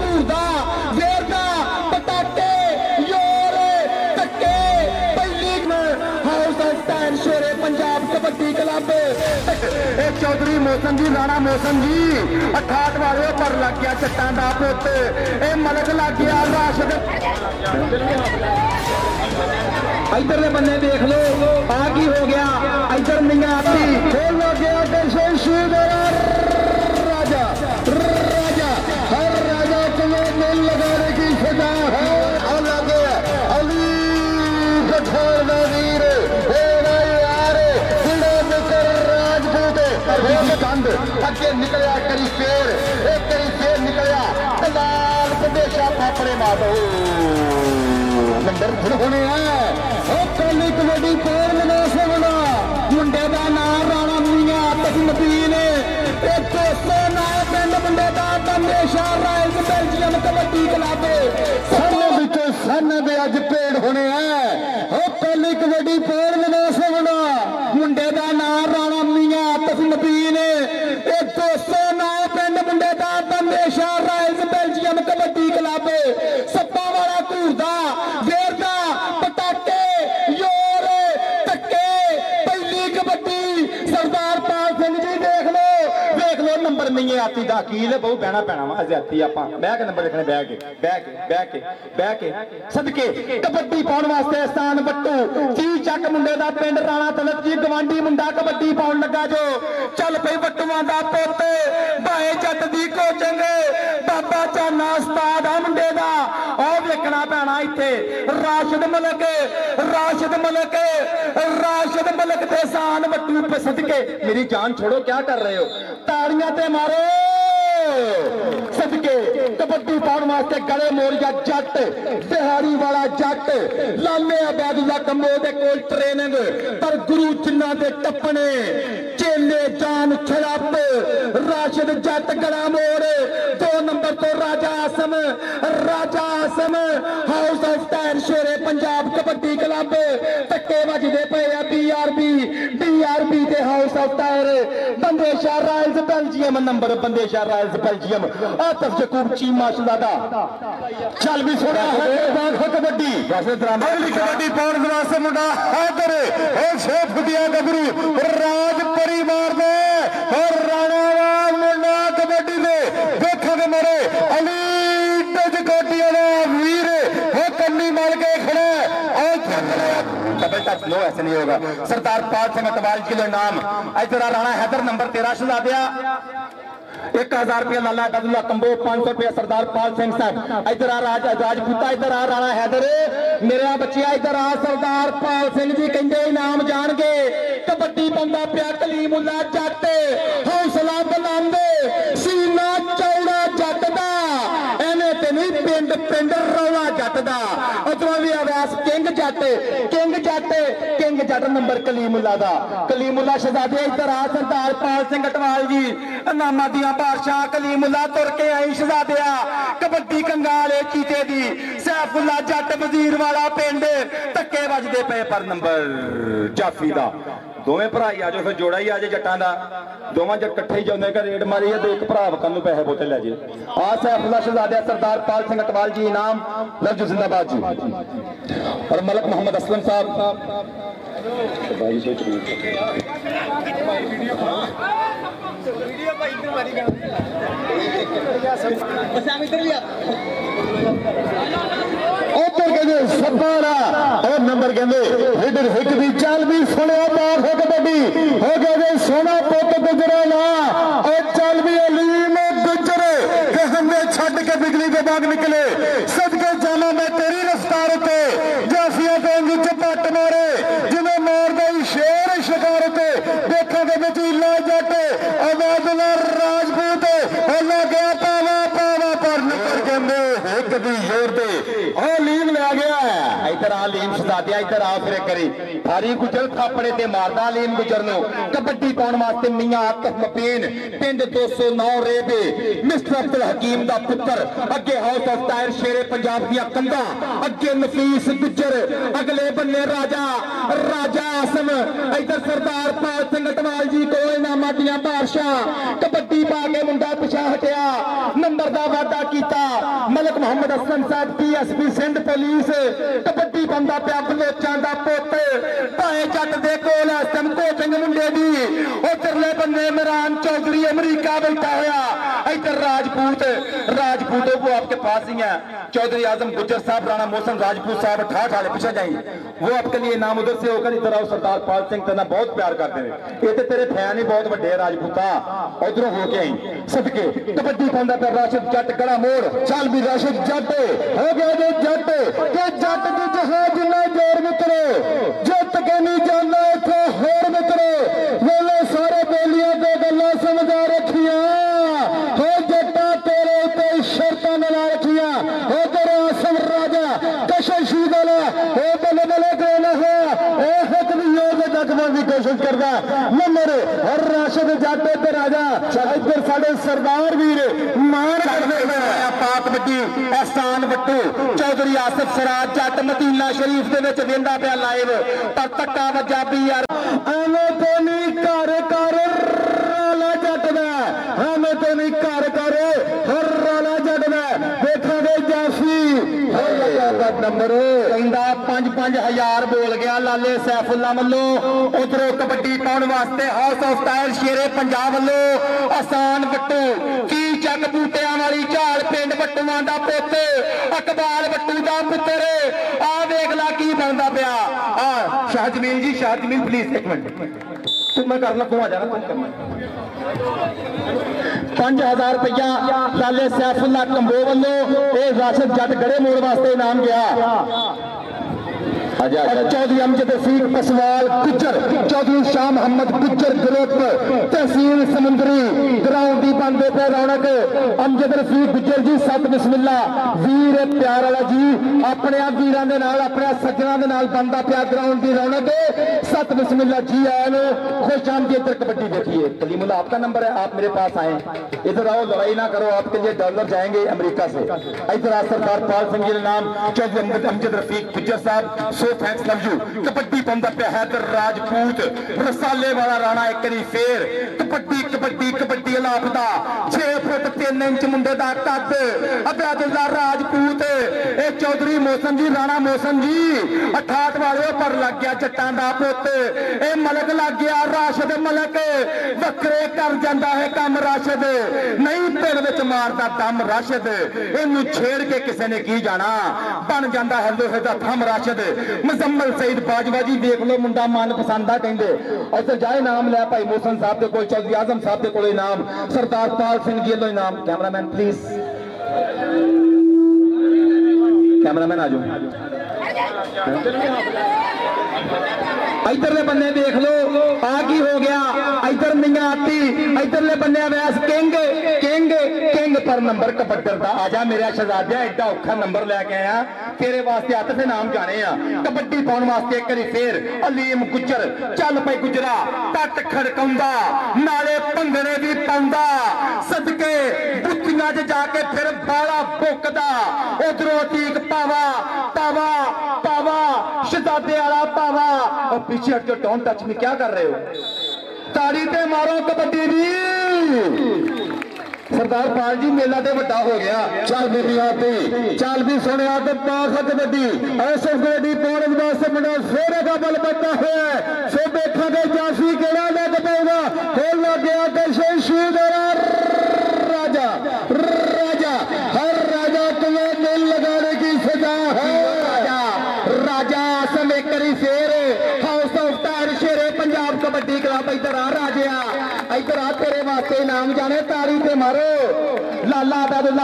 ਘੂਰਦਾ ਵੇਰਦਾ ਪਟਾਕੇ ਯੋਰ ਧੱਕੇ। ਪਹਿਲੀ house of time Shere Punjab kabaddi club. ਇਹ ਚੌਧਰੀ ਮੌਸਮ ਜੀ ਰਾਣਾ ਮੌਸਮ ਜੀ 68 ਵਾਲੇ ਪਰ ਲੱਗ ਗਿਆ ਚੱਟਾਂ ਦਾ ਪੁੱਤ। ਇਹ ਮਲਕ ਲੱਗ ਗਿਆ ਰਾਸ਼ਦ। ਇਧਰਲੇ ਬੰਨੇ ਦੇਖ ਲਓ ਆ ਕੀ ਹੋ ਗਿਆ? ਇਧਰ ਮੀਆਂ ਆਤੀ ਖੇਲ ਲੱਗ ਗਿਆ। ਅੱਗੇ ਨਿਕਲਿਆ ਕਰੀ ਫੇਰ, ਇਹ ਕਰੀ ਫੇਰ ਨਿਕਲਿਆ ਲਾਲ ਕੰਦੇਸ਼ਾ ਥਾਪੜੇ ਮਾਰੋ ਨੰਬਰ ਫਿਰ ਹੋਣੇ ਆ। ਉਹ ਕੱਲ ਇੱਕ ਵੱਡੀ ਪੋਰ ਲਗਾ ਸਕਦਾ ਮੁੰਡੇ ਦਾ ਨਾਮ ਰਾਣਾ ਮੀਆਂ ਤਸਮਤੀ ਨੇ ਇਹ ਦੋਸਤੋ ਨਾ ਪਿੰਡ ਮੁੰਡੇ ਦਾ Kandesha royal Belgium kabaddi club. ਸਨ ਵਿੱਚ ਸਨ ਦੇ ਅੱਜ ਪੇੜ ਹੋਣੇ ਆ। ਉਹ ਕੱਲ ਇੱਕ ਵੱਡੀ ਪੋਰ ਮਈਏ ਆਤੀ ਦਾ ਕੀ ਬਹੁ ਬਹਿਣਾ ਪੈਣਾ ਵਾ ਅਜ਼ਾਤੀ ਆਪਾਂ। ਬਹਿ ਕੇ ਨੰਬਰ ਲਿਖਣੇ, ਬਹਿ ਕੇ ਬਹਿ ਕੇ ਬਹਿ ਕੇ ਬਹਿ ਕੇ। ਸਦਕੇ, ਕਬੱਡੀ ਪਾਉਣ ਵਾਸਤੇ ਸਥਾਨ ਵੱਟੂ। ਜੀ ਚੱਕ ਮੁੰਡੇ ਦਾ ਪਿੰਡ ਰਾਣਾ ਤਲਤ ਜੀ ਗਵਾਂਡੀ ਮੁੰਡਾ ਕਬੱਡੀ ਪਾਉਣ ਲੱਗਾ ਜੋ। ਚੱਲ ਪਈ ਵੱਟੂਆਂ ਦਾ ਪੁੱਤ, ਭਾਏ ਜੱਟ ਦੀ ਕੋਚਿੰਗ। ਬਾਬਾ ਚਾਨਾ ਉਸਤਾਦ ਆ ਮੁੰਡੇ ਦਾ। ਉਹ ਵੇਖਣਾ ਪੈਣਾ ਇੱਥੇ। ਰਾਸ਼ਦ ਮਲਕ ਰਾਸ਼ਦ ਮਲਕ ਰਾਸ਼ਦ ਮਲਕ ਤੇ ਸਾਨ ਵੱਟੂ ਪੇ ਸਦਕੇ। ਮੇਰੀ ਜਾਨ ਛੋੜੋ ਕੀ ਕਰ ਰਹੇ ਹੋ? ਤਾੜੀਆਂ ਤੇ ਮਾਰੋ। ਸਦਕੇ ਕਬੱਡੀ ਪਾਉਣ ਵਾਸਤੇ ਗਲੇ ਮੋਰੀਆ ਜੱਟ ਬਿਹਾਰੀ ਵਾਲਾ ਜੱਟ ਲਾਲੇ ਆਬਾਦੁੱਲਾ ਕੰਬੋ ਦੇ ਕੋਲ ਟ੍ਰੇਨਿੰਗ ਪਰ ਗੁਰੂ ਜਿੰਨਾ ਦੇ ਟੱਪਣੇ ਜਾਨ ਛੜਾਪ ਰਾਸ਼ਦ ਜੱਟ ਗਲਾ ਮੋੜ ਦੋ ਨੰਬਰ ਤੋਂ Raja Asam Raja Asam house of tyre Shere Punjab kabaddi club ਧੱਕੇ ਵੱਜਦੇ ਪਏ ਆ ਬੀਆਰਬੀ ਡੀਆਰਬੀ ਤੇ house of tyre Bandesha royals Belgium number Bandesha royals Belgium Atif Jakub Cheema ਸ਼ਲਾਦਾ ਚੱਲ ਵੀ ਸੋਹਣਾ ਹੈ ਬਾਗ ਕਬੱਡੀ। ਵੈਸੇ ਦਰਾਮਾ ਕਬੱਡੀ ਪਾਉਣ ਵਾਸਤੇ ਮੁੰਡਾ ਹੈਦਰ ਇਹ ਛੇ ਫੁੱਟੀਆਂ ਗੱਭਰੂ ਰਾਜ ਪਰਿਵਾਰ ਸਰਕਾਰ ਨੇ ਹਰ ਰਾਣਾਵਾਲ ਮੁੰਡਾ ਕਬੱਡੀ ਦੇ ਵੇਖ ਕੇ ਮਰੇ। ਅਲੀ ਟਜ ਕੋਟੀਆਂ ਦਾ ਵੀਰ ਉਹ ਕੰਨੀ ਮਲ ਕੇ ਖੜਾ ਉਹ ਡਬਲ ਟੱਚ ਲੋ ਐਸੇ ਨਹੀਂ ਹੋਗਾ ਸਰਦਾਰ ਪਾਲ ਸਿੰਘ ਅਟਵਾਲ ਜੀ ਦਾ ਨਾਮ। ਇਧਰ ਰਾਣਾ ਹੈਦਰ ਨੰਬਰ 13 ਸ਼ਹਜ਼ਾਦਿਆ 1000 रुपया लाला अब्दुल्ला कंबो 500 ਸਰਦਾਰ ਪਾਲ ਸਿੰਘ ਸਾਹਿਬ। साहब इधर आ राज राजपूता इधर आ राणा हैदर मेरा बच्चिया इधर आ सरदार पाल सिंह जी ਕਹਿੰਦੇ ਇਨਾਮ ਜਾਣਗੇ। ਕਬੱਡੀ ਬੰਦਾ ਪਿਆ, ਕਲੀਮੁੱਲਾ ਜੱਟ। ਹੌਸਲਾ ਬੁਲੰਦ। ਸੀਨਾ ਚੌੜਾ ਜੱਟ ਦਾ। ਐਵੇਂ ਤੇ ਨਹੀਂ ਪਿੰਡ ਪਿੰਡ ਰੌਲਾ ਜੱਟ ਦਾ। ਉਤਵਾ ਵੀ ਆਵਾਸ king Jatt king Jatt. King Jatt number Kalimullah ਦਾ ਕਲੀਮੁੱਲਾ ਸ਼ਹਜ਼ਾਦੇ ਇੱਧਰ ਆ ਸਰਦਾਰ ਪਾਲ ਸਿੰਘ ਅਟਵਾਲ ਜੀ ਨਾਮਾਂ ਦੀਆਂ ਬਾਦਸ਼ਾਹ ਕਲੀਮੁੱਲਾ ਤੁਰ ਕੇ ਆਈ ਸ਼ਹਜ਼ਾਦਿਆ ਕਬੱਡੀ ਕੰਗਾਲੇ ਚੀਤੇ ਦੀ ਸੈਫੁੱਲਾ ਜੱਟ ਵਜ਼ੀਰ ਵਾਲਾ ਪਿੰਡ ਧੱਕੇ ਵੱਜਦੇ ਪਏ ਪਰ ਨੰਬਰ ਜਾਫੀ ਦਾ ਦੋਵੇਂ ਭਰਾ ਹੀ ਆ ਫਿਰ ਜੋੜਾ ਹੀ ਆ ਜੱਟਾਂ ਦਾ। ਦੋਵਾਂ ਜੱਟ ਇਕੱਠੇ ਹੀ ਜਾਂਦੇ ਕਿ ਰੇਡ ਮਾਰੀ ਆ ਤੇ ਇੱਕ ਭਰਾ ਵਕਨ ਨੂੰ ਪੈਸੇ ਬੋਤੇ ਲੈ ਜੇ ਆ ਸੈਫੁੱਲਾ ਸ਼ਹਜ਼ਾਦਾ ਸਰਦਾਰ ਪਾਲ ਸਿੰਘ ਅਟਵਾਲ ਜੀ, ਇਨਾਮ ਲਫਜ਼ ਜ਼ਿੰਦਾਬਾਦ ਜੀ। ਔਰ ਮਲਕ ਮੁਹੰਮਦ ਅਸਲਮ ਸਾਹਿਬ। ਭਾਈ ਸੋਚ ਉੱਧਰ ਕਹਿੰਦੇ ਸੱਬਾਰਾ ਉਹ ਨੰਬਰ ਕਹਿੰਦੇ ਕਹਿੰਦੇ ਹਿੱਡਰ ਹਿੱਟ ਦੀ ਚੱਲ ਵੀ ਸੁਣਿਆ ਬਾਹਰ ਹੋ ਕਬੱਡੀ। ਹੋ ਗਿਆ ਜੇ ਸੋਨਾ ਪੁੱਤ ਗੁਜਰਾ ਨਾ ਉਹ ਚੱਲ ਵੀ ਅਲੀਮ ਗੁਜਰ। ਕਹਿੰਦੇ ਛੱਡ ਕੇ ਬਿਜਲੀ ਦੇ ਬਾਗ ਨਿਕਲੇ। ਸਦਕੇ ਜਾਣਾ ਮੈਂ ਤੇਰੀ ਰਫਤਾਰ ਉੱਤੇ ਜਾਫੀਆਂ ਤੇ ਵਿੱਚ ਪੱਟ ਮਾਰੇ ਜਿਵੇਂ ਮਾਰਦਾ ਹੀ ਸ਼ੇਰ ਸ਼ਿਕਾਰ ਉੱਤੇ ਦੇਖਾਂਗੇ ਵਿੱਚ ਇਲਾ ਜੱਟ ਆਵਾਜ਼ਲਾ ਰਾਜਪੂਤ ਹੱਲਾ ਗਿਆ ਪਾਵਾ ਪਾਵਾ ਪਰ ਨੰਬਰ ਕਹਿੰਦੇ ਹਿੱਕ ਦੀ ਜ਼ੋਰ ਤੇ ਉਹ ਲੀਮ ਲੈ ਗਿਆ ਹੈ ਇਧਰ ਆ ਆ ਫਿਰੇ ਕਰੀ ਫਾਰੀ ਗੁਜਰ ਥਾਪੜੇ ਤੇ ਮਾਰਦਾ ਲੀਮ ਗੁਜਰ ਨੂੰ। ਕਬੱਡੀ ਪਾਉਣ ਵਾਸਤੇ ਮੀਆਂ ਆਤਫ ਮਪੀਨ, ਪਿੰਡ 209 ਰੇਬੇ ਮਿਸਟਰ ਅਬਦੁਲ ਹਕੀਮ ਦਾ ਪੁੱਤਰ। ਅੱਗੇ house of tyre Shere Punjab ਦੀਆਂ ਕੰਧਾਂ, ਅੱਗੇ ਨਫੀਸ ਗੁਜਰ, ਅਗਲੇ ਬੰਨੇ ਰਾਜਾ ਰਾਜਾ ਆਸਮ, ਇੱਧਰ ਸਰਦਾਰ ਪਾਲ ਸਿੰਘ ਅਟਵਾਲ ਜੀ ਕੋਲ ਇਨਾਮ ਨਾਮਾਂ ਦੀਆਂ ਬਾਦਸ਼ਾਹ ਕਬੱਡੀ ਪਾ ਕੇ ਮੁੰਡਾ ਪਿਛਾ ਹਟਿਆ ਨੰਬਰ ਦਾ ਵਾਅਦਾ ਕੀਤਾ ਮਲਕ ਮੋਹਨ ਸਾਹਿਬ ਕੀ ਐਸਪੀ ਸਿੰਧ ਪੁਲਿਸ ਕਬੱਡੀ ਬੰਦਾ ਪਿਆ ਬਲੋਚਾਂ ਦਾ ਪੁੱਤ ਭਾਏ ਜੱਟ ਦੇ ਕੋਲ ਇਸ ਟਾਈਮ ਕੋਚਿੰਗ ਮੁੰਡੇ ਦੀ ਉਹ ਚਰਲੇ ਬੰਨੇ ਮਰਾਨ ਚੌਧਰੀ ਅਮਰੀਕਾ ਬੈਠਾ ਹੋਇਆ ਇੱਧਰ ਰਾਜਪੂਤ राजपूतों को आपके पास ही है चौधरी आजम गुज्जर साहब राणा मोहसन राजपूत साहब अठाठ आले पीछे जाए वो आपके लिए नाम उधर से होकर इधर आओ सरदार पाल सिंह तेना बहुत प्यार करते हैं ये तेरे फैन ही बहुत वे राजपूता उधरों होके आई सदके कबड्डी पाता पर राशिद जट गड़ा मोड़ चल भी राशिद जट ਹੋ ਗਿਆ ਜੇ ਜੱਟ ਕਿ ਜੱਟ ਦੀ ਜਹਾਜ਼ ਨਾ ਜੋਰ ਮਿੱਤਰੋ। ਜਿੱਤ ਕੇ ਨਹੀਂ ਜਾਂਦਾ ਇੱਥੇ ਹੋਰ ਮਿੱਤਰੋ। ਵੇਲੇ ਸਾਰੇ ਬੋਲੀਆਂ ਤੇ ਗੱਲਾਂ ਸਮਝਾ ਰੱਖੀਆਂ ਹੋ ਜੱਟਾ ਤੇਰੇ ਉੱਤੇ ਸ਼ਰਤਾਂ ਨਾ ਲਾ ਰੱਖੀਆਂ ਹੋ ਤੇਰਾ ਆਸਮ ਰਾਜਾ ਕਸ਼ਨ ਸ਼ੀਦਲ ਹੋ ਬਲੇ ਬਲੇ ਕੋਈ ਨਾ ਹੋ ਇਹ ਹੱਕ ਵੀ ਯੋਗ ਤੱਕ ਦੀ ਕੋਸ਼ਿਸ਼ ਕਰਦਾ ਨੰਬਰ ਹਰ ਰਾਸ਼ਦ ਜੱਟ ਤੇ ਰਾਜਾ, ਇੱਧਰ ਸਾਡੇ ਸਰਦਾਰ ਵੀਰ ਮਾਨ ਕਰਦੇ ਹੋਏ ਹੋਇਆ ਪਾਕ ਵੱਡੀ ਅਹਿਸਾਨ ਵੱਟੂ ਚੌਧਰੀ ਆਸਫ ਸਰਾਜ, ਜੱਟ ਮਦੀਨਾ ਸ਼ਰੀਫ ਦੇ ਵਿੱਚ ਵੇਂਦਾ ਪਿਆ ਲਾਈਵ ਪਰ ਧੱਕਾ ਵੱਜਾ ਵੀ ਯਾਰ ਐਵੇਂ ਤੇ ਨਹੀਂ ਘਰ ਘਰ ਰਾਲਾ ਜੱਟ ਦਾ ਐਵੇਂ ਤੇ ਨਹੀਂ ਘਰ ਘਰ ਹਰ ਰਾਲਾ ਜੱਟ ਦਾ ਵੇਖਾਂਗੇ ਜਾਫੀ ਹਰ ਦਾ ਨੰਬਰ ਕਹਿੰਦਾ 5-5000 ਬੋਲ ਗਿਆ ਲਾਲੇ ਸੈਫੁੱਲਾ ਵੱਲੋਂ। ਉਧਰੋਂ ਕਬੱਡੀ ਪਾਉਣ ਵਾਸਤੇ house of style Shere Punjab ਵੱਲੋਂ ਆਸਾਨ ਵੱਟੂ ਕੀ ਚੱਕ ਬੂਟਿਆਂ ਵਾਲੀ ਝਾੜ ਪਿੰਡ ਬੱਟੂਆਂ ਦਾ ਪੁੱਤ ਅਕਬਾਲ ਬੱਟੂ ਦਾ ਪੁੱਤਰ। ਆ ਵੇਖ ਲਾ ਕੀ ਬਣਦਾ ਪਿਆ। ਆ ਸ਼ਾਹ ਜਮੀਲ ਜੀ, ਸ਼ਾਹ ਜਮੀਲ ਪਲੀਜ਼ ਇੱਕ ਮਿੰਟ। ਤੂੰ ਮੈਂ ਕਰਨਾ ਤੂੰ ਆ ਜਾਣਾ ਤੂੰ ਕਰਨਾ। 5000 ਰੁਪਇਆ ਲਾਲੇ ਸੈਫੁੱਲਾ ਕੰਬੋ ਵੱਲੋਂ ਇਹ ਰਾਸ਼ਦ ਜੱਟ ਗੜੇ ਮੋੜ ਵਾਸਤੇ ਇਨਾਮ ਗਿਆ चौधरी अमजद सीर पसवाल कुचर चौधरी शाह मोहम्मद कुचर ग्रुप, तहसील समुंदरी, ग्राउंड की बनते पे रौनक। अमजद रफीक गुजर जी सत बिस्मिल्ला वीर प्यार वाला जी, अपने वीरों के अपने सज्जनों बनता पिया ग्राउंड की रौनक। सत बिस्मिल्ला जी आए नो, खुश आम जी इधर कबड्डी देखिए। कलीमुल्ला, आपका नंबर है, आप मेरे पास आए। इधर आओ, लड़ाई ना करो, आपके लिए डॉलर जाएँगे अमरीका से। इधर आज सरदार पाल सिंह जी नाम, Chaudhary Amjad Rafiq Gujjar sahab so fans love you kabaddi ਬੰਦਾ ਪਿਆ ਹੈ ਤੇ ਰਾਜਪੂਤ। ਰਸਾਲੇ ਵਾਲਾ ਰਾਣਾ ਇੱਕ ਨਹੀਂ, ਫੇਰ ਕਬੱਡੀ ਕਬੱਡੀ ਕਬੱਡੀ ਅਲਾਪ ਦਾ। 6 ਫੁੱਟ 3 ਇੰਚ ਮੁੰਡੇ ਦਾ ਕੱਦ ਅਬਿਆ ਦਿਲਦਾਰ ਰਾਜਪੂਤ। ਇਹ ਚੌਧਰੀ ਮੋਸਮ ਜੀ, ਰਾਣਾ ਮੋਸਮ ਜੀ। 68 ਵਾਲੇ ਪਰ ਲੱਗ ਗਿਆ ਜੱਟਾਂ ਦਾ ਪੁੱਤ। ਇਹ ਮਲਕ ਲੱਗ ਗਿਆ ਰਾਸ਼ਦ ਮਲਕ। ਵੱਖਰੇ ਕਰ ਜਾਂਦਾ ਹੈ ਕੰਮ ਰਾਸ਼ਦ। ਨਹੀਂ, ਪਿੰਡ ਵਿੱਚ ਮਾਰਦਾ ਦਮ ਰਾਸ਼ਦ। ਇਹਨੂੰ ਛੇੜ ਕੇ ਕਿਸੇ ਨੇ ਕੀ ਜਾਣਾ? ਬਣ ਜਾਂਦਾ ਹੈ ਲੋਹੇ ਦਾ ਥਮ ਰਾਸ਼ਦ। ਮੁਜ਼ੰਮਲ ਸਈਦ ਬਾਜਵਾ ਜੀ, ਦੇਖ ਲਓ ਮੁੰਡਾ ਮਨ ਪਸੰਦਾ ਕਹਿੰਦੇ। ਇੱਥੇ ਜਾਏ ਨਾਮ ਲੈ ਭਾਈ ਮੋਹਸਨ ਸਾਹਿਬ ਦੇ ਕੋਲ, ਚੌਧਰੀ ਆਜ਼ਮ ਸਾਹਿਬ ਦੇ ਕੋਲ ਇਨਾਮ, ਸਰਦਾਰ ਪਾਲ ਸਿੰਘ ਜੀ ਵੱਲੋਂ ਇਨਾਮ। ਕੈਮਰਾਮੈਨ ਪਲੀਜ਼ ਕੈਮਰਾਮੈਨ, ਆ ਜਾਓ। ਇਧਰਲੇ ਬੰਦੇ ਦੇਖ ਲਓ, ਆ ਕੀ ਹੋ ਗਿਆ? ਇਧਰ ਨਿੰਗਾਤੀ ਇਧਰਲੇ ਬੰਨੇ ਵੈਸ ਕਿੰਗ ਕਿੰਗ ਕਿੰਗ, ਪਰ ਨੰਬਰ ਕਬੱਡਰ ਦਾ ਆ ਜਾ ਮੇਰਾ ਸ਼ਹਜ਼ਾਦਿਆ, ਐਡਾ ਔਖਾ ਨੰਬਰ ਲੈ ਕੇ ਆਇਆ। ਤੇਰੇ ਵਾਸਤੇ ਹੱਥ ਤੇ ਨਾਮ ਜਾਣੇ ਆ। ਕਬੱਡੀ ਪਾਉਣ ਵਾਸਤੇ ਇੱਕ ਵਾਰੀ ਫੇਰ ਅਲੀਮ ਗੁੱਜਰ, ਚੱਲ ਪਈ ਗੁਜਰਾ ਟੱਟ ਖੜਕਾਉਂਦਾ, ਨਾਲੇ ਭੰਗੜੇ ਵੀ ਪਾਉਂਦਾ। ਸਦਕੇ ਬੁੱਤੀਆਂ 'ਚ ਜਾ ਕੇ ਫਿਰ ਬਾਲਾ ਬੁੱਕਦਾ। ਉਧਰੋਂ ਤੀਕ ਪਾਵਾ ਪਾਵਾ ਪਾਵਾ, ਸ਼ਹਜ਼ਾਦੇ ਵਾਲਾ ਪਾਵਾ। ਪਿੱਛੇ ਹਟ ਕੇ ਟੱਚ ਮੇ ਕੀ ਕਰ ਰਹੇ ਹੋ? ਤਾੜੀ ਤੇ ਮਾਰੋ ਕਬੱਡੀ ਦੀ ਸਰਦਾਰ ਪਾਲ ਜੀ, ਮੇਲਾ ਤੇ ਵੱਡਾ ਹੋ ਗਿਆ। ਚੱਲ ਬੀਬੀਆਂ ਤੇ ਚੱਲ ਵੀ ਸੁਣਿਆ ਤੇ ਪਾਖ ਕਬੱਡੀ। ਐਸਐਫ ਕਬੱਡੀ ਪੌਰਵ ਦਾ ਮੁੰਡਾ ਸੋਹਰੇ ਦਾ ਬਲ ਬੱਤਾ ਹੋਇਆ ਸੋ ਦੇਖਾਂਗੇ ਜਾਸੀ ਕੇ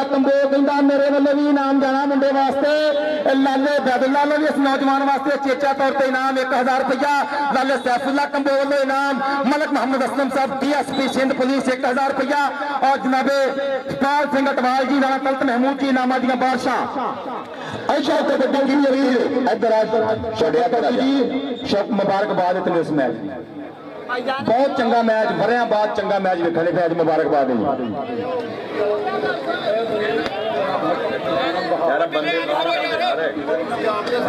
ਲਾਲਾ ਕੰਬੋ ਕਹਿੰਦਾ ਮੇਰੇ ਵੱਲੋਂ ਵੀ ਇਨਾਮ ਜਾਣਾ ਮੁੰਡੇ ਵਾਸਤੇ ਇਹ ਲਾਲੇ ਬੈਦੁੱਲਾ ਵੀ ਇਸ ਨੌਜਵਾਨ ਵਾਸਤੇ ਚੇਚਾ ਤੌਰ ਤੇ ਇਨਾਮ 1000 ਰੁਪਇਆ ਲਾਲੇ ਸੈਫੁੱਲਾ ਕੰਬੋ ਵੱਲੋਂ ਇਨਾਮ ਮਲਕ ਮੁਹੰਮਦ ਅਸਲਮ ਸਾਹਿਬ ਡੀਐਸਪੀ ਸਿੰਧ ਪੁਲਿਸ 1000 ਰੁਪਇਆ ਔਰ ਜਨਾਬੇ ਪਾਲ ਸਿੰਘ ਅਟਵਾਲ ਜੀ ਰਾਣਾ ਤਲਤ ਮਹਿਮੂਦ ਜੀ ਇਨਾਮਾਂ ਦੀਆਂ ਬਾਦਸ਼ਾਹ ਐਸ਼ਾ ਤੇ ਵੱਡੀ ਕੀ ਇੱਧਰ ਆ ਛੋੜਿਆ ਕਰ ਜੀ ਸ਼ੌਕ ਮੁਬਾਰਕਬਾਦ ਇਤਨੇ ਇਸ ਮੈਚ ਬਹੁਤ ਚੰਗਾ ਮੈਚ ਵਰਿਆਂ ਬਾਅਦ ਚੰਗਾ ਮੈਚ ਵੇਖਣ ਲਈ ਅੱਜ ਮੁਬਾਰਕਬਾਦ ਹੈ ਜੀ।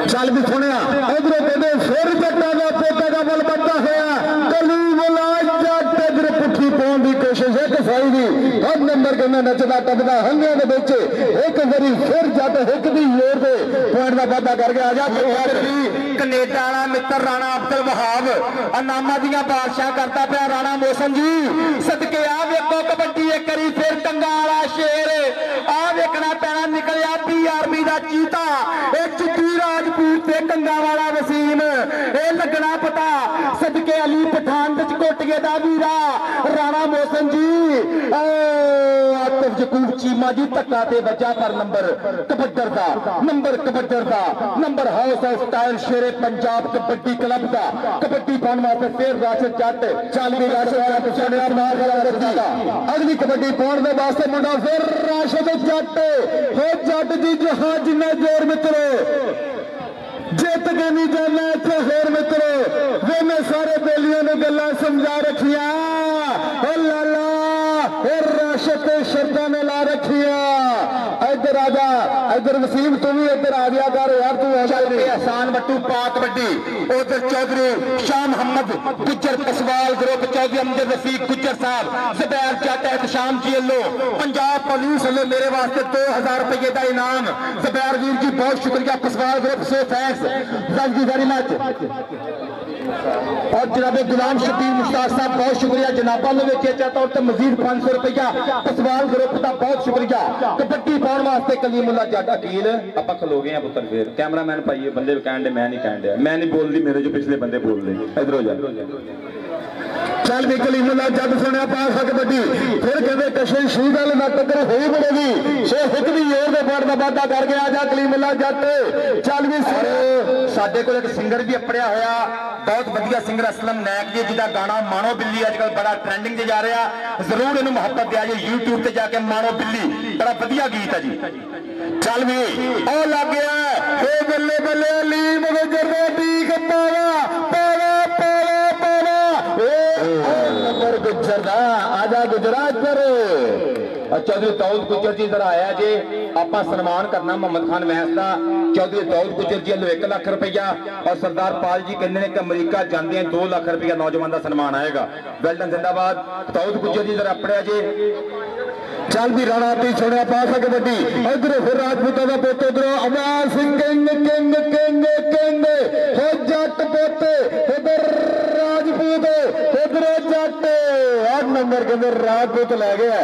ਚੱਲ ਵੀ ਸੁਣਿਆ। ਇਧਰੋਂ ਕਹਿੰਦੇ ਫਿਰ ਜੱਟਾਂ ਦਾ ਪੋਤਾ ਦਾ ਬਲ ਬੱਤਾ ਹੋਇਆ। ਕਲੀ ਮੁਲਾ ਜੱਟ ਇਧਰ ਪੁੱਠੀ ਨੰਬਰ ਕਹਿੰਦਾ ਨੱਚਦਾ ਟੱਪਦਾ ਹੰਗਿਆਂ ਦੇ ਵਿੱਚ ਇੱਕ ਵਾਰੀ ਫਿਰ ਜੱਟ ਹਿੱਕ ਦੀ ਜ਼ੋਰ ਦੇ ਪੁਆਇੰਟ ਦਾ ਵਾਧਾ ਕਰਕੇ ਆ ਜਾ ਕੈਨੇਡਾ ਵਾਲਾ ਮਿੱਤਰ ਰਾਣਾ ਅਬਦੁਲ ਵਹਾਬ ਅਨਾਮਾ ਦੀਆਂ ਬਾਦਸ਼ਾਹ ਕਰਦਾ ਪਿਆ ਰਾਣਾ ਮੋਸਨ ਜੀ। ਸਦਕੇ ਆ ਵੇਖੋ ਕਬੱਡੀ ਇੱਕ ਵਾਰੀ ਫਿਰ ਟੰਗਾ ਵਾਲਾ ਸ਼ੇਰ। ਆ ਵੇਖਣਾ ਪੈਣਾ ਨਿਕਲਿਆ ਪੀਆਰਬੀ ਦਾ ਚੀਤਾ। ਇਹ ਚਿੱਟੀ ਕੰਗਾ ਵਾਲਾ ਵਸੀਮ। ਇਹ ਲੱਗਣਾ ਪਤਾ, ਸਦਕੇ ਅਲੀ ਪਠਾਨ ਵਿੱਚ ਕੋਟੀਏ ਦਾ ਵੀਰਾ, ਰਾਣਾ ਮੋਸਨ ਜੀ। ਆਤਫ ਜਕੂਬ ਚੀਮਾ ਜੀ, ਧੱਕਾ ਤੇ ਵੱਜਾ ਪਰ ਨੰਬਰ ਕਬੱਡਰ ਦਾ। ਨੰਬਰ ਕਬੱਡਰ ਦਾ। Number house of style Shere Punjab kabaddi club ਦਾ। ਕਬੱਡੀ ਪਾਉਣ ਵਾਸਤੇ ਫੇਰ ਰਾਸ਼ਦ ਜੱਟ, ਚਾਲੀ ਰਾਸ਼ਦ ਵਾਲਾ ਪਿਛਾੜੇ ਮਾਰ ਵਾਲਾ ਅਗਲੀ ਕਬੱਡੀ ਪਾਉਣ ਦੇ ਵਾਸਤੇ ਮੁੰਡਾ ਫਿਰ ਰਾਸ਼ਦ ਜੱਟ। ਹੋ ਜੱਟ ਦੀ ਜਹਾਜ਼ ਜਿੰਨਾ ਜ਼ੋਰ ਮਿੱਤਰੋ। ਜਿੱਤ ਕੇ ਨਹੀਂ ਜਾਣਾ ਇੱਥੇ ਹੋਰ ਮਿੱਤਰੋ, ਵੇ ਮੈਂ ਸਾਰੇ ਬੇਲੀਆਂ ਨੂੰ ਗੱਲਾਂ ਸਮਝਾ ਰੱਖੀਆਂ। ਓ ਲਾਲਾ, ਓ ਰਾਸ਼ਦ ਤੇ ਸ਼ਰਤਾਂ ਨੇ ਲਾ ਰੱਖੀਆਂ। ਇੱਧਰ ਆ ਜਾ ਇੱਧਰ ਵਸੀਮ ਤੂੰ ਵੀ ਇੱਧਰ ਆ ਗਿਆ ਕਰ ਯਾਰ ਤੂੰ ਆ ਚੱਲ ਪਏ ਹਸਾਨ ਬੱਟੂ ਪਾਕ ਵੱਡੀ ਉਧਰ ਚੌਧਰੀ ਸ਼ਾਹ ਮੁਹੰਮਦ ਗੁੱਜਰ ਕਸਵਾਲ ਗਰੁੱਪ ਚੌਧਰੀ ਅਮਜਦ ਰਫੀਕ ਗੁੱਜਰ ਸਾਹਿਬ ਜ਼ਬੈਰ ਜੱਟ ਐਤਸ਼ਾਮ ਜੀ ਵੱਲੋਂ ਪੰਜਾਬ ਪੁਲਿਸ ਵੱਲੋਂ ਮੇਰੇ ਵਾਸਤੇ 2000 ਰੁਪਏ ਦਾ ਇਨਾਮ ਜ਼ਬੈਰ ਵੀਰ ਜੀ ਬਹੁਤ ਸ਼ੁਕਰੀਆ Kaswal group so thanks thank you very much और जनाब गुलाम शबीर मुश्ताक साहब बहुत शुक्रिया जनाबा ने ਵੇਖਿਆ ਚਾਹਤਾ और मजीद 500 रुपया ਕਸਵਾਲ ਗਰੁੱਪ ਦਾ ਬਹੁਤ ਸ਼ੁਕਰੀਆ ਕਬੱਡੀ ਪਾਉਣ ਵਾਸਤੇ ਕਲੀਮੁੱਲਾ ਜੱਟ ਅਕੀਲ ਆਪਾਂ ਖਲੋ ਗਏ ਆ ਪੁੱਤਰ ਫੇਰ ਕੈਮਰਾਮੈਨ ਭਾਈ ਇਹ ਬੰਦੇ ਕਹਿਣ ਦੇ ਮੈਂ ਨਹੀਂ ਕਹਿਣ ਡਿਆ ਮੈਂ ਨਹੀਂ ਬੋਲਦੀ ਮੇਰੇ ਜੋ ਪਿਛਲੇ ਬੰਦੇ ਬੋਲਦੇ ਇਧਰ ਹੋ ਜਾ ਚੱਲ ਵੀ ਕਲੀਮੁੱਲਾ ਜੱਟ ਸੁਣਿਆ ਪਾਸ ਆ ਕਬੱਡੀ ਫਿਰ ਕਹਿੰਦੇ ਕਸ਼ਨ ਸ਼ੂ ਗੱਲ ਨਾ ਟੱਕਰ ਹੋਈ ਬੜੇਗੀ ਸੇ ਹਿੱਕ ਦੀ ਜ਼ੋਰ ਦੇ ਫੜ ਦਾ ਵਾਧਾ ਕਰ ਗਿਆ ਜਾ ਕਲੀਮੁੱਲਾ ਜੱਟ ਚੱਲ ਵੀ ਸੁਣ ਔਰ ਸਾਡੇ ਕੋਲ ਇੱਕ ਸਿੰਗਰ ਵੀ ਅਪੜਿਆ ਹੋਇਆ ਬਹੁਤ ਵਧੀਆ ਸਿੰਗਰ ਅਸਲਮ ਨੈਕ ਜੀ, ਜਿਹਦਾ ਗਾਣਾ ਮਾਣੋ ਬਿੱਲੀ ਅੱਜ ਕੱਲ ਬੜਾ ਟ੍ਰੈਂਡਿੰਗ 'ਚ ਜਾ ਰਿਹਾ। ਜ਼ਰੂਰ ਇਹਨੂੰ ਮੁਹੱਬਤ ਦਿਆ ਜੀ, YouTube ਤੇ ਜਾ ਕੇ ਮਾਣੋ ਬਿੱਲੀ। ਬੜਾ ਵਧੀਆ ਗੀਤ ਹੈ ਜੀ। ਚੱਲ ਵੀ, ਉਹ ਲੱਗ ਗਿਆ। ਏ ਬੱਲੇ ਬੱਲੇ ਅਲੀ ਮੁਗਜਰ ਦੇ ਟੀਕ ਪਾਵਾ ਪਾਵਾ ਪਾਵਾ ਪਾਵਾ ਏ ਨੰਬਰ ਗੁਜਰ ਦਾ ਆਜਾ ਗੁਜਰਾਤ ਪਰ। ਔਰ ਚੌਧਰੀ ਦਾਊਦ ਗੁੱਜਰ ਜੀ ਇਧਰ ਆਇਆ ਜੇ, ਆਪਾਂ ਸਨਮਾਨ ਕਰਨਾ ਮੁਹੰਮਦ ਖਾਨ ਵੈਸ ਦਾ। ਚੌਧਰੀ ਦਾਊਦ ਗੁੱਜਰ ਜੀ ਵੱਲੋਂ 1 ਲੱਖ ਰੁਪਇਆ ਔਰ ਸਰਦਾਰ ਪਾਲ ਜੀ ਕਹਿੰਦੇ ਨੇ ਕਿ ਅਮਰੀਕਾ ਜਾਂਦੇ 2 ਲੱਖ ਰੁਪਇਆ ਨੌਜਵਾਨ ਦਾ ਸਨਮਾਨ ਆਏਗਾ। ਵੈਲਡਨ ਜ਼ਿੰਦਾਬਾਦ। ਤੌਦ ਗੁੱਜਰ ਜੀ ਇਧਰ ਆਪੜਿਆ ਜੇ। ਚੱਲ ਵੀ ਰਾਣਾ ਤੀ ਛੋੜਿਆ ਪਾਸ ਆ ਕਬੱਡੀ ਇਧਰ ਫਿਰ ਰਾਜਪੂਤਾਂ ਦਾ ਪੁੱਤ, ਉਧਰੋਂ Amar Singh, king king king king. ਹੋ ਜੱਟ ਪੁੱਤ ਇਧਰ ਰਾਜਪੂਤ ਇਧਰ ਜੱਟ 8 ਕਹਿੰਦੇ ਰਾਜਪੂਤ ਲੈ ਗਿਆ।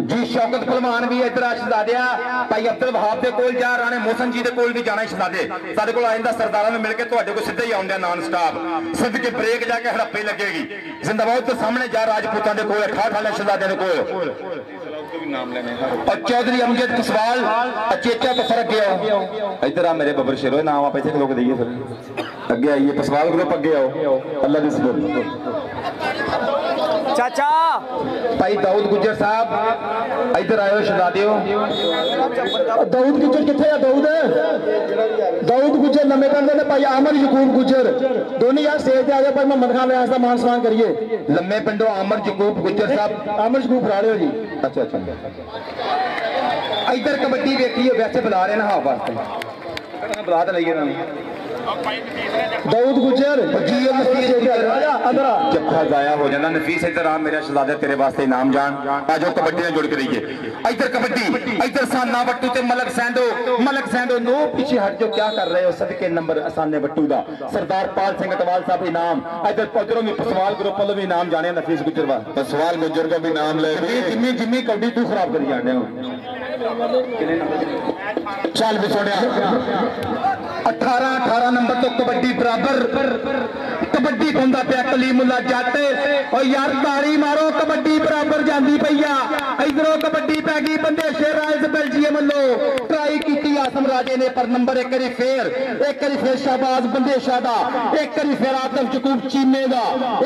ਜੀ, ਸ਼ੌਕਤ ਭਲਵਾਨ ਵੀ ਇਧਰ ਆ ਸ਼ਹਜ਼ਾਦਿਆ ਭਾਈ ਅਬਦੁਲ ਵਹਾਬ ਦੇ ਕੋਲ ਜਾ, ਰਾਣੇ ਮੋਹਸਨ ਜੀ ਦੇ ਕੋਲ ਵੀ ਜਾਣਾ ਸ਼ਹਜ਼ਾਦੇ ਸਾਡੇ ਕੋਲ ਆਇੰਦਾ ਸਰਦਾਰਾਂ ਨੂੰ ਮਿਲ ਕੇ, ਤੁਹਾਡੇ ਕੋਲ ਸਿੱਧਾ ਹੀ ਆਉਂਦੇ ਨਾਨ ਸਟਾਪ ਸਿੱਧ ਕੇ ਬ੍ਰੇਕ ਜਾ ਕੇ ਹੜੱਪੇ ਲੱਗੇਗੀ। ਜ਼ਿੰਦਾਬਾਦ ਦੇ ਸਾਹਮਣੇ ਜਾ, ਰਾਜਪੂਤਾਂ ਦੇ ਕੋਲ ਠਾਠ ਵਾਲੇ ਸ਼ਹਜ਼ਾਦੇ ਦੇ ਕੋਲ। ਔਰ ਚੌਧਰੀ ਅਮਜਦ ਕਸਵਾਲ ਅਚੇਚਾ ਤੋਂ ਫ਼ਰਕ ਗਿਆ ਇਧਰ ਆ ਮੇਰੇ ਬੱਬਰ ਸ਼ੇਰੋ ਨਾਮ ਆਪਾਂ ਇੱਥੇ ਲੋਕ ਦਈਏ ਫਿਰ। ਅੱਗੇ ਆਈਏ ਪਸਵਾਲ ਗਰੁੱਪ ਅੱਗੇ ਆਓ। ਅੱਲਾ ਦੇ ਸਬਬ ਚਾਚਾ। ਭਾਈ ਦਾਊਦ ਗੁੱਜਰ ਸਾਹਿਬ ਇਧਰ ਆਇਓ ਸ਼ਹਜ਼ਾਦਿਓ ਦਾਊਦ ਗੁੱਜਰ ਕਿੱਥੇ ਆ ਦਾਊਦ? ਦਾਊਦ ਗੁੱਜਰ ਨਵੇਂ ਪਿੰਡ ਦੇ ਨੇ ਭਾਈ ਅਮਰ ਯਕੂਬ ਗੁੱਜਰ। ਦੋਨੇ ਯਾਰ ਸਟੇਜ ਤੇ ਆ ਜਾ ਭਾਈ ਮੁਹੰਮਦ ਖਾਨ ਰਿਆਸ ਦਾ ਮਾਨ ਸਨਮਾਨ ਕਰੀਏ। ਲੰਮੇ ਪਿੰਡੋਂ ਅਮਰ ਜਕੂਬ ਗੁੱਜਰ ਸਾਹਿਬ। ਅਮਰ ਯਕੂਬ ਫਰਾੜਿਓ ਜੀ। ਅੱਛਾ ਅੱਛਾ। ਇਧਰ ਕਬੱਡੀ ਵੇਖੀ ਹੈ ਵੈਸੇ ਬੁਲਾ ਰਹੇ ਨਾ ਹਾਂ ਵਾਸਤੇ ਬੁਲਾ ਤਾਂ ਲਈਏ ਨੂੰ। ਦਾਊਦ ਗੁੱਜਰ ਜੀ ਨਸੀਰ ਆ ਜਾ ਅੰਦਰ। ਜੱਫਾ ਜ਼ਾਇਆ ਹੋ ਜਾਂਦਾ ਨਫੀਸ ਇਧਰ ਆ ਮੇਰਾ ਸ਼ਹਜ਼ਾਦਾ ਤੇਰੇ ਵਾਸਤੇ ਇਨਾਮ ਜਾਣ। ਆ ਜੋ ਕਬੱਡੀ ਨਾਲ ਜੁੜ ਕੇ ਰਹੀਏ। ਇਧਰ ਕਬੱਡੀ ਇਧਰ ਸਾਨਾ ਬੱਟੂ ਤੇ ਮਲਕ ਸੈਂਡੋ ਮਲਕ ਸੈਂਡੋ ਨੋ ਪਿੱਛੇ ਹਟ ਜੋ ਕੀ ਕਰ ਰਹੇ ਹੋ? ਸਦਕੇ ਨੰਬਰ ਅਸਾਨੇ ਬੱਟੂ ਦਾ। ਸਰਦਾਰ ਪਾਲ ਸਿੰਘ ਅਟਵਾਲ ਸਾਹਿਬ ਇਨਾਮ। ਇਧਰ ਪੌਦਰੋਂ ਵੀ ਪਸਵਾਲ ਗਰੁੱਪ ਵੱਲੋਂ ਵੀ ਇਨਾਮ ਜਾਣਿਆ ਨਫੀਸ ਗੁੱਜਰ ਵਾ ਸਵਾਲ ਗੁੱਜਰ ਦਾ ਵੀ ਨਾਮ ਲੈ ਜਿੰਮੀ ਜਿੰਮੀ ਜਿੰਮੀ ਕਬੱਡੀ ਤੂੰ ਖਰਾਬ ਕਰੀ ਜਾਂਦੇ ਹੋ। ਚੱਲ ਵਿਛੋੜਿਆ 18 18 ਨੰਬਰ ਤੋਂ ਕਬੱਡੀ ਬਰਾਬਰ। ਕਬੱਡੀ ਪਾਉਂਦਾ ਪਿਆ ਕਲੀਮੁੱਲਾ ਜੱਟ। ਓ ਯਾਰ ਤਾੜੀ ਮਾਰੋ, ਕਬੱਡੀ ਬਰਾਬਰ ਜਾਂਦੀ ਪਈ ਆ। ਇਧਰੋਂ ਕਬੱਡੀ ਪੈ ਗਈ ਬੰਦੇ ਸ਼ੇਰ ਰਾਇਜ਼ ਬੈਲਜੀਅਮ ਵੱਲੋਂ। ਟਰਾਈ ਕੀਤੀ ਕਾਸਮ ਰਾਜੇ ਨੇ ਪਰ ਨੰਬਰ ਇੱਕ ਵਾਰੀ ਫੇਰ, ਇੱਕ ਵਾਰੀ ਫੇਰ ਸ਼ਾਬਾਜ਼ ਬੰਦੇਸ਼ਾ ਦਾ ਇੱਕ ਵਾਰੀ ਫੇਰ ਆਤਮ ਜਕੂਬ ਚੀਮੇ ਦਾ,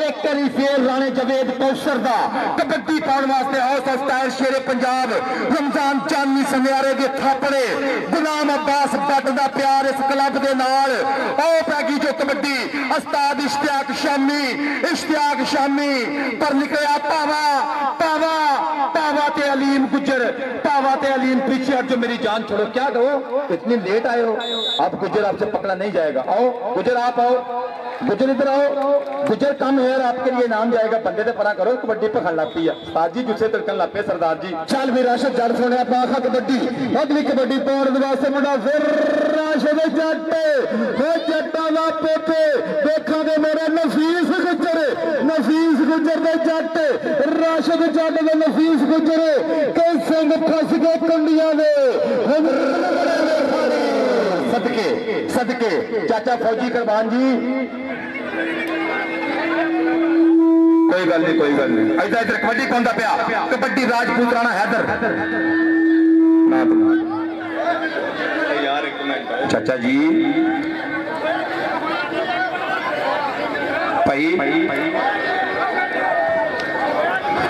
ਇੱਕ ਵਾਰੀ ਫੇਰ ਰਾਣੇ ਜਵੇਦ ਕੌਸ਼ਰ ਦਾ। ਕਬੱਡੀ ਪਾਉਣ ਵਾਸਤੇ house of tyre Shere Punjab, Ramzan ਚਾਨੀ ਸੰਿਆਰੇ ਦੇ ਥਾਪੜੇ, ਗੁਲਾਮ ਅਬਾਸ ਬੱਟ ਦਾ ਪਿਆਰ ਇਸ ਕਲੱਬ ਦੇ ਨਾਲ। ਉਹ ਪੈ ਗਈ ਜੋ ਕਬੱਡੀ, ਉਸਤਾਦ ਇਸ਼ਤਿਆਕ ਸ਼ਾਮੀ ਇਸ਼ਤਿਆਕ ਸ਼ਾਮੀ, ਪਰ ਨਿਕਲਿਆ ਪਾਵਾ ਪਾਵਾ ਪਾਵਾ ਤੇ ਅਲੀਮ ਗੁਜਰ, ਪਾਵਾ ਤੇ ਅਲੀਮ ਪਿੱਛੇ ਅੱਜ ਮੇਰੀ ਜਾਨ ਛੋੜੋ ਕਿਆ ਕਹੋ? कहो इतनी लेट आए हो आप गुजर आपसे पकड़ा नहीं जाएगा आओ गुजर आप आओ गुजर इधर आओ गुजर कम हेयर आपके लिए नाम जाएगा बंदे तो परा करो कबड्डी पखड़ लग पी है साहब जी जुस्से तिड़कन लग पे सरदार जी चल भी राशद जल सुने पाखा कबड्डी अगली कबड्डी पौड़ वास्ते मुंडा फिर राशद जट हो जट्टा दा पोते देखा दे मेरा नफीस गुजर नफीस गुजर दे जट राशद जट दे नफीस गुजर के सिंह फस गए कंडियां दे ਸਦਕੇ ਸਦਕੇ। ਚਾਚਾ ਫੌਜੀ ਕੁਰਬਾਨ ਜੀ। ਕੋਈ ਗੱਲ ਨਹੀਂ ਕੋਈ ਗੱਲ ਨਹੀਂ ਐਦਾਂ ਇੱਧਰ ਕਬੱਡੀ ਪਾਉਂਦਾ ਪਿਆ? ਕਬੱਡੀ ਰਾਜਪੂਤ ਰਾਣਾ ਹੈਦਰ ਯਾਰ ਚਾਚਾ ਜੀ। ਭਾਈ।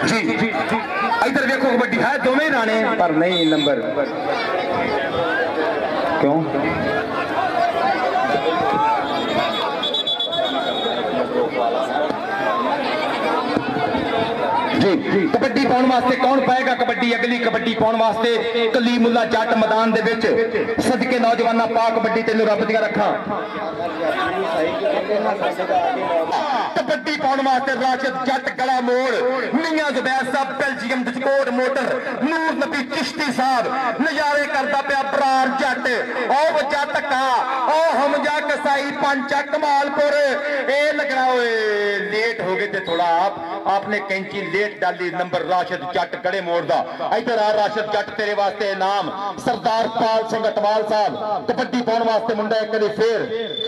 ਜੀ। ਇੱਧਰ ਵੇਖੋ ਕਬੱਡੀ ਹੈ ਦੋਵੇਂ ਰਾਣੇ। ਪਰ ਨਹੀਂ ਨੰਬਰ। ਕਿਉਂ ਜੀ, ਕਬੱਡੀ ਪਾਉਣ ਵਾਸਤੇ ਕੌਣ ਪਾਏਗਾ ਕਬੱਡੀ? ਅਗਲੀ ਕਬੱਡੀ ਪਾਉਣ ਵਾਸਤੇ ਕਲੀ ਮੁੱਲਾ ਜੱਟ ਮੈਦਾਨ ਦੇ ਵਿੱਚ ਸਦਕੇ ਨੌਜਵਾਨਾਂ ਪਾ ਕਬੱਡੀ ਤੈਨੂੰ ਰੱਬ ਦੀਆਂ ਰੱਖਾਂ। ਕਬੱਡੀ ਪਾਉਣ ਵਾਸਤੇ ਰਾਸ਼ਦ ਜੱਟ ਗਲਾ ਮੋੜ। ਮੀਆਂ ਜ਼ੁਬੈਰ ਸਾਹਿਬ ਬੈਲਜੀਅਮ ਡਿਸਕੋਡ ਮੋਟਰ। ਨੂਰ ਨਬੀ ਚਿਸ਼ਤੀ ਸਾਹਿਬ, ਨਜ਼ਾਰੇ ਕਰਦਾ ਪਿਆ ਬਰਾਰ ਜੱਟ। ਉਹ ਬੱਚਾ ਧੱਕਾ, ਉਹ ਹਮਜਾ ਕਸਾਈ ਪੰਚਾ ਕਮਾਲਪੁਰ ਇਹ ਲੱਗਣਾ ਓਏ ਲੇਟ ਹੋ ਗਏ ਤੇ ਥੋੜਾ ਆਪ। ਆਪਨੇ ਕੈਂਚੀ ਲੇਟ ਡਾਲੀ ਨੰਬਰ ਰਾਸ਼ਦ ਜੱਟ ਗੜੇ ਮੋੜ ਦਾ। ਇੱਧਰ ਆ ਰਾਸ਼ਦ ਜੱਟ ਤੇਰੇ ਵਾਸਤੇ ਇਨਾਮ। ਸਰਦਾਰ ਪਾਲ ਸਿੰਘ ਅਟਵਾਲ ਸਾਹਿਬ, ਕਬੱਡੀ ਪਾਉਣ ਵਾਸਤੇ ਮੁੰਡਾ ਇੱਕ ਵਾਰੀ ਫੇਰ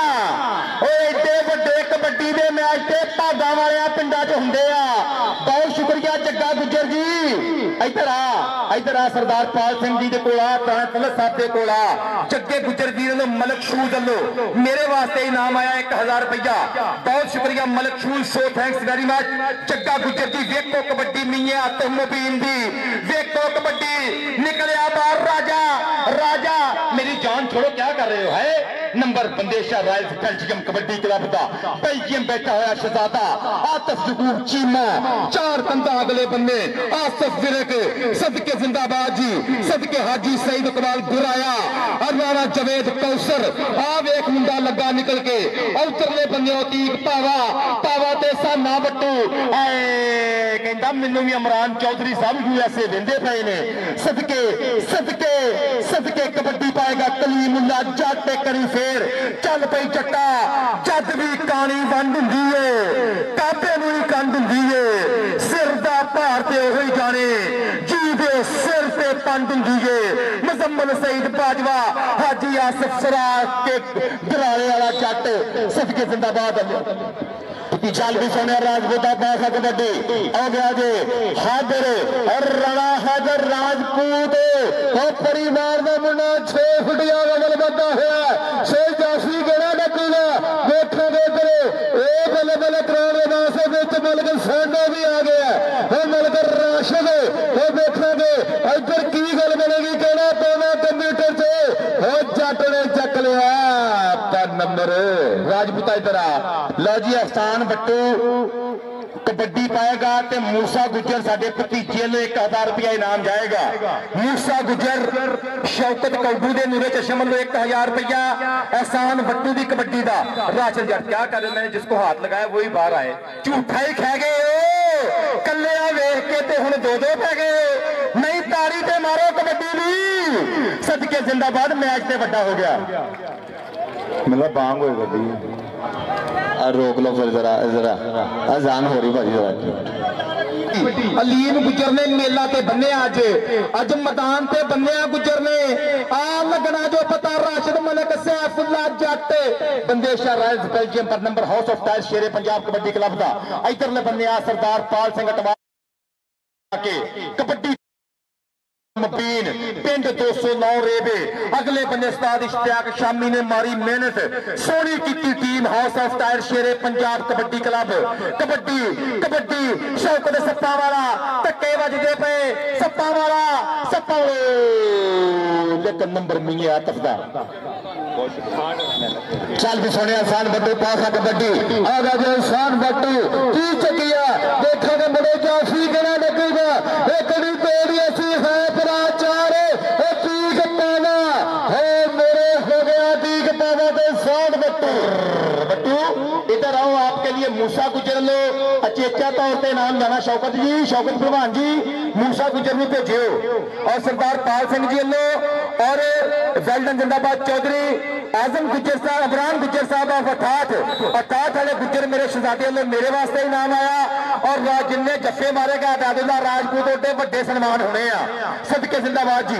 ਕਬੱਡੀ ਦੇ ਮੈਚ ਤੇ ਭਾਗਾ ਵਾਲਿਆਂ ਪਿੰਡਾਂ 'ਚ ਹੁੰਦੇ ਆ। ਬਹੁਤ ਸ਼ੁਕਰੀਆ ਜੱਗਾ ਗੁੱਜਰ ਜੀ। ਇੱਧਰ ਆ ਇੱਧਰ ਆ ਸਰਦਾਰ ਪਾਲ ਸਿੰਘ ਜੀ ਦੇ ਕੋਲ ਆ ਤਾਂ ਤਲਤ ਸਾਹਿਬ ਦੇ ਕੋਲ ਆ। ਜੱਗੇ ਗੁੱਜਰ ਜੀ ਵੱਲੋਂ ਮਲਕ ਸ਼ੂਜ਼ ਵੱਲੋਂ ਮੇਰੇ ਵਾਸਤੇ ਇਨਾਮ ਆਇਆ 1000 ਰੁਪਇਆ ਬਹੁਤ ਸ਼ੁਕਰੀਆ Malak shoes so thanks very much Jagga Gujjar ji, ਵੇਖੋ ਕਬੱਡੀ ਮੀਆਂ ਤੇ ਮੁਬੀਨ ਦੀ। ਵੇਖੋ ਕਬੱਡੀ, ਨਿਕਲਿਆ ਬਾਹਰ ਰਾਜਾ ਰਾਜਾ। ਮੇਰੀ ਜਾਨ ਛੋੜੋ ਕੀ ਕਰ ਰਹੇ ਹੋ, ਹੈ? Number Bandesha royals Belgium kabaddi club ਦਾ ਬੈਲਜੀਅਮ ਬੈਠਾ ਹੋਇਆ ਸ਼ਹਜ਼ਾਦਾ ਆਤਫ ਜ਼ਕੂਰ ਚੀਮਾ ਚਾਰ ਕੰਧਾਂ ਅਗਲੇ ਬੰਨੇ ਆਸਫ ਵਿਰਕ ਸਦਕੇ ਜ਼ਿੰਦਾਬਾਦ ਜੀ ਸਦਕੇ ਹਾਜੀ ਸਈਦ ਇਕਬਾਲ ਗੁਰਾਇਆ ਅਰਵਾਰਾ ਜਵੇਦ ਕੌਸਰ ਆ ਵੇਖ ਮੁੰਡਾ ਲੱਗਾ ਨਿਕਲ ਕੇ ਉਤਰਲੇ ਬੰਨਿਓ ਤੀਕ ਪਾਵਾ ਪਾਵਾ ਤੇ ਸਾਨਾ ਬੱਟੂ ਐ ਕਹਿੰਦਾ ਮੈਨੂੰ ਵੀ ਇਮਰਾਨ ਚੌਧਰੀ ਸਾਹਿਬ ਯੂਐਸਏ ਦਿੰਦੇ ਪਏ ਨੇ ਸਦਕੇ ਸਦਕੇ ਸਦਕੇ ਕਬੱਡੀ ਪਾਏਗਾ ਕਲੀਮੁੱਲਾ ਜੱਟ ਤੇ ਕਰੀ ਫੇਰ ਚੱਲ ਪਈ ਚੱਟਾ ਜਦ ਵੀ ਕਾਣੀ ਵੰਡ ਹੁੰਦੀ ਏ, ਕਾਬੇ ਨੂੰ ਹੀ ਕੰਡ ਹੁੰਦੀ ਏ, ਸਿਰ ਦਾ ਭਾਰ ਤੇ ਉਹੀ ਜਾਣੇ ਜੀ ਦੇ ਸਿਰ ਤੇ ਪੰਡ ਹੁੰਦੀ ਏ। ਮੁਜ਼ੰਮਲ ਸਈਦ ਬਾਜਵਾ, ਹਾਜੀ ਆਸਫ ਸਰਾਜ ਕੇ ਗਰਾਲੇ ਵਾਲਾ ਜੱਟ ਸਦਕੇ ਜ਼ਿੰਦਾਬਾਦ। ਚੱਲ ਵੀ ਸੋਨਿਆ ਰਾਜਪੂਤਾ ਪਾਖਾ ਕਬੱਡੀ ਆ ਗਿਆ ਜੇ ਹਾਦਰ ਔਰ ਰਣਾ ਹਾਦਰ ਰਾਜਪੂਤ। ਉਹ ਪਰਿਵਾਰ ਦਾ ਮੁੰਡਾ 6 ਫੁੱਟਿਆ ਵਗਲ ਵੱਧਾ ਹੋਇਆ ਸੇ ਜਾਸੀ ਗੜਾ ਨਕੂਗਾ ਵੇਖਾਂਗੇ ਤੇਰੇ ਇਹ ਬੱਲੇ ਬੱਲੇ ਕਰਾਉਣ ਦੇ ਨਾਸੇ ਵਿੱਚ ਮਲਕ ਸਾਡਾ ਵੀ ਆ ਗਿਆ ਉਹ ਮਲਕ ਰਾਸ਼ਦ, ਉਹ ਵੇਖਾਂਗੇ, ਇੱਧਰ ਕੀ ਗੱਲ ਬਣੇਗੀ ਕਿਹੜਾ ਪਾਉਣਾ ਕੰਪਿਊਟਰ 'ਚ ਉਹ ਜੱਟ ਨੇ ਚੱਕ ਲਿਆ ਪਰ ਨੰਬਰ ਰਾਜਪੂਤਾ ਇਧਰ ਬਾਕੀ ਅਫਸਾਨ ਬੱਟੂ, ਕਬੱਡੀ ਪਾਏਗਾ ਤੇ ਮੂਸਾ ਗੁੱਜਰ ਸਾਡੇ ਭਤੀਜੇ ਨੂੰ 1000 ਰੁਪਇਆ ਇਨਾਮ ਜਾਏਗਾ। ਮੂਸਾ ਗੁੱਜਰ ਸ਼ੌਕਤ ਕੌਡੂ ਦੇ ਨੂਰੇ ਚਸ਼ਮ ਨੂੰ 1000 ਰੁਪਇਆ ਅਹਿਸਾਨ ਬੱਟੂ ਦੀ ਕਬੱਡੀ ਦਾ। ਰਾਸ਼ਨ ਜੱਟ, ਕਿਆ ਕਰ ਮੈਂ ਜਿਸ ਕੋ ਹੱਥ ਲਗਾਇਆ, ਵਹੀ ਬਾਹਰ ਆਏ। ਝੂਠਾ ਹੀ ਖਹਿ ਗਏ ਕੱਲਿਆ ਵੇਖ ਕੇ ਤੇ ਹੁਣ ਦੋ ਦੋ ਪੈ ਗਏ ਨਹੀਂ ਤਾਰੀ ਤੇ ਮਾਰੋ ਕਬੱਡੀ ਦੀ ਸਦਕੇ ਜ਼ਿੰਦਾਬਾਦ ਮੈਚ ਤੇ ਵੱਡਾ ਹੋ ਗਿਆ। ਮੇਰਾ ਬਾਂਗ ਹੋਏ ਗੱਡੀ रोक लो फिर जरा जरा। अजान हो रही भाजी जरा। अलीन गुजरने मेला ते बने अज अज मैदान ते बने गुजरने। आ, लगना जो पता, राशिद मलिक, सैफुल्ला जट। बंदे शाहराज बेल्जियम पर number house of tile Shere Punjab kabaddi club दा। इधरले बने सरदार पाल सिंह अटवा के कबड्डी ਕੇ ਪਿੰਡ 209 ਰੇਬੇ ਅਗਲੇ ਬੰਨੇ ਉਸਤਾਦ ਇਸ਼ਤਿਆਕ ਸ਼ਾਮੀ ਨੇ ਮਾਰੀ ਮਿਹਨਤ। ਸੋਹਣੀ ਕੀਤੀ team house of tyre Shere Punjab kabaddi club. Kabaddi kabaddi Shaukat ਸੱਪਾ ਵਾਲਾ। ਧੱਕੇ ਵੱਜਦੇ ਪਏ ਸੱਪਾ ਵਾਲਾ, ਸੱਪਾ ਵਾਲੇ। ਨੰਬਰ ਮਿੰਗੇ ਆਤਫ ਦਾ। ਚੱਲ ਵੀ ਸੁਣਿਆ, ਸਾਨ ਬੱਟੂ ਪਾ ਸਕ ਬੱਡੀ ਆ ਗਿਆ ਜੀ, ਸਾਨ ਬੱਟੂ ਕੀ ਚੱਕਿਆ? ਦੇਖੋ ਤੇ ਮੁੰਡੇ ਜਾਫੀ ਕਿਹੜਾ ਲੱਗੂਗਾ ਇੱਕ ਦੀ ਤੋੜੀ ਅਸੀਂ ਹੈ ਪਰਾਚਾਰ ਇਹ ਪੀਕ ਪਾਵਾ ਹੋ ਮੇਰੇ ਹੋ ਗਿਆ ਪੀਕ ਪਾਵਾ ਤੇ ਸਾਨ ਬੱਟੂ ਬੱਟੂ ਇਧਰ ਆਓ ਆਪਕੇ ਲਈ ਮੂਸਾ ਗੁਜਰ ਲੋ। ਅਚੇਚਾ ਤੌਰ ਤੇ ਨਾਮ ਜਾਣਾ ਸ਼ੌਕਤ ਜੀ, ਸ਼ੌਕਤ ਪ੍ਰਵਾਨ ਜੀ। ਮੂਸਾ ਗੁਜਰ ਨੂੰ ਭੇਜਿਓ। ਔਰ ਸਰਦਾਰ ਪਾਲ ਸਿੰਘ ਜੀ ਵੱਲੋਂ ਔਰ ਵੈਲਡਨ ਜਿੰਦਾਬਾਦ ਚੌਧਰੀ ਆਜ਼ਮ ਗੁੱਜਰ ਸਾਹਿਬ ਅਬਰਾਨ ਗੁੱਜਰ ਸਾਹਿਬ ਆਫ ਅਠਾਠ ਅਠਾਠ ਵਾਲੇ ਗੁੱਜਰ ਮੇਰੇ ਸ਼ਹਜ਼ਾਦੇ ਵੱਲੋਂ ਮੇਰੇ ਵਾਸਤੇ ਹੀ ਨਾਮ ਆਇਆ ਔਰ ਰਾਜ ਜਿੰਨੇ ਜੱਫੇ ਮਾਰੇਗਾ ਅਦਾਦੁੱਲਾ ਰਾਜਪੂਤ ਓਡੇ ਵੱਡੇ ਸਨਮਾਨ ਹੋਣੇ ਆ ਸਦਕੇ ਜ਼ਿੰਦਾਬਾਦ ਜੀ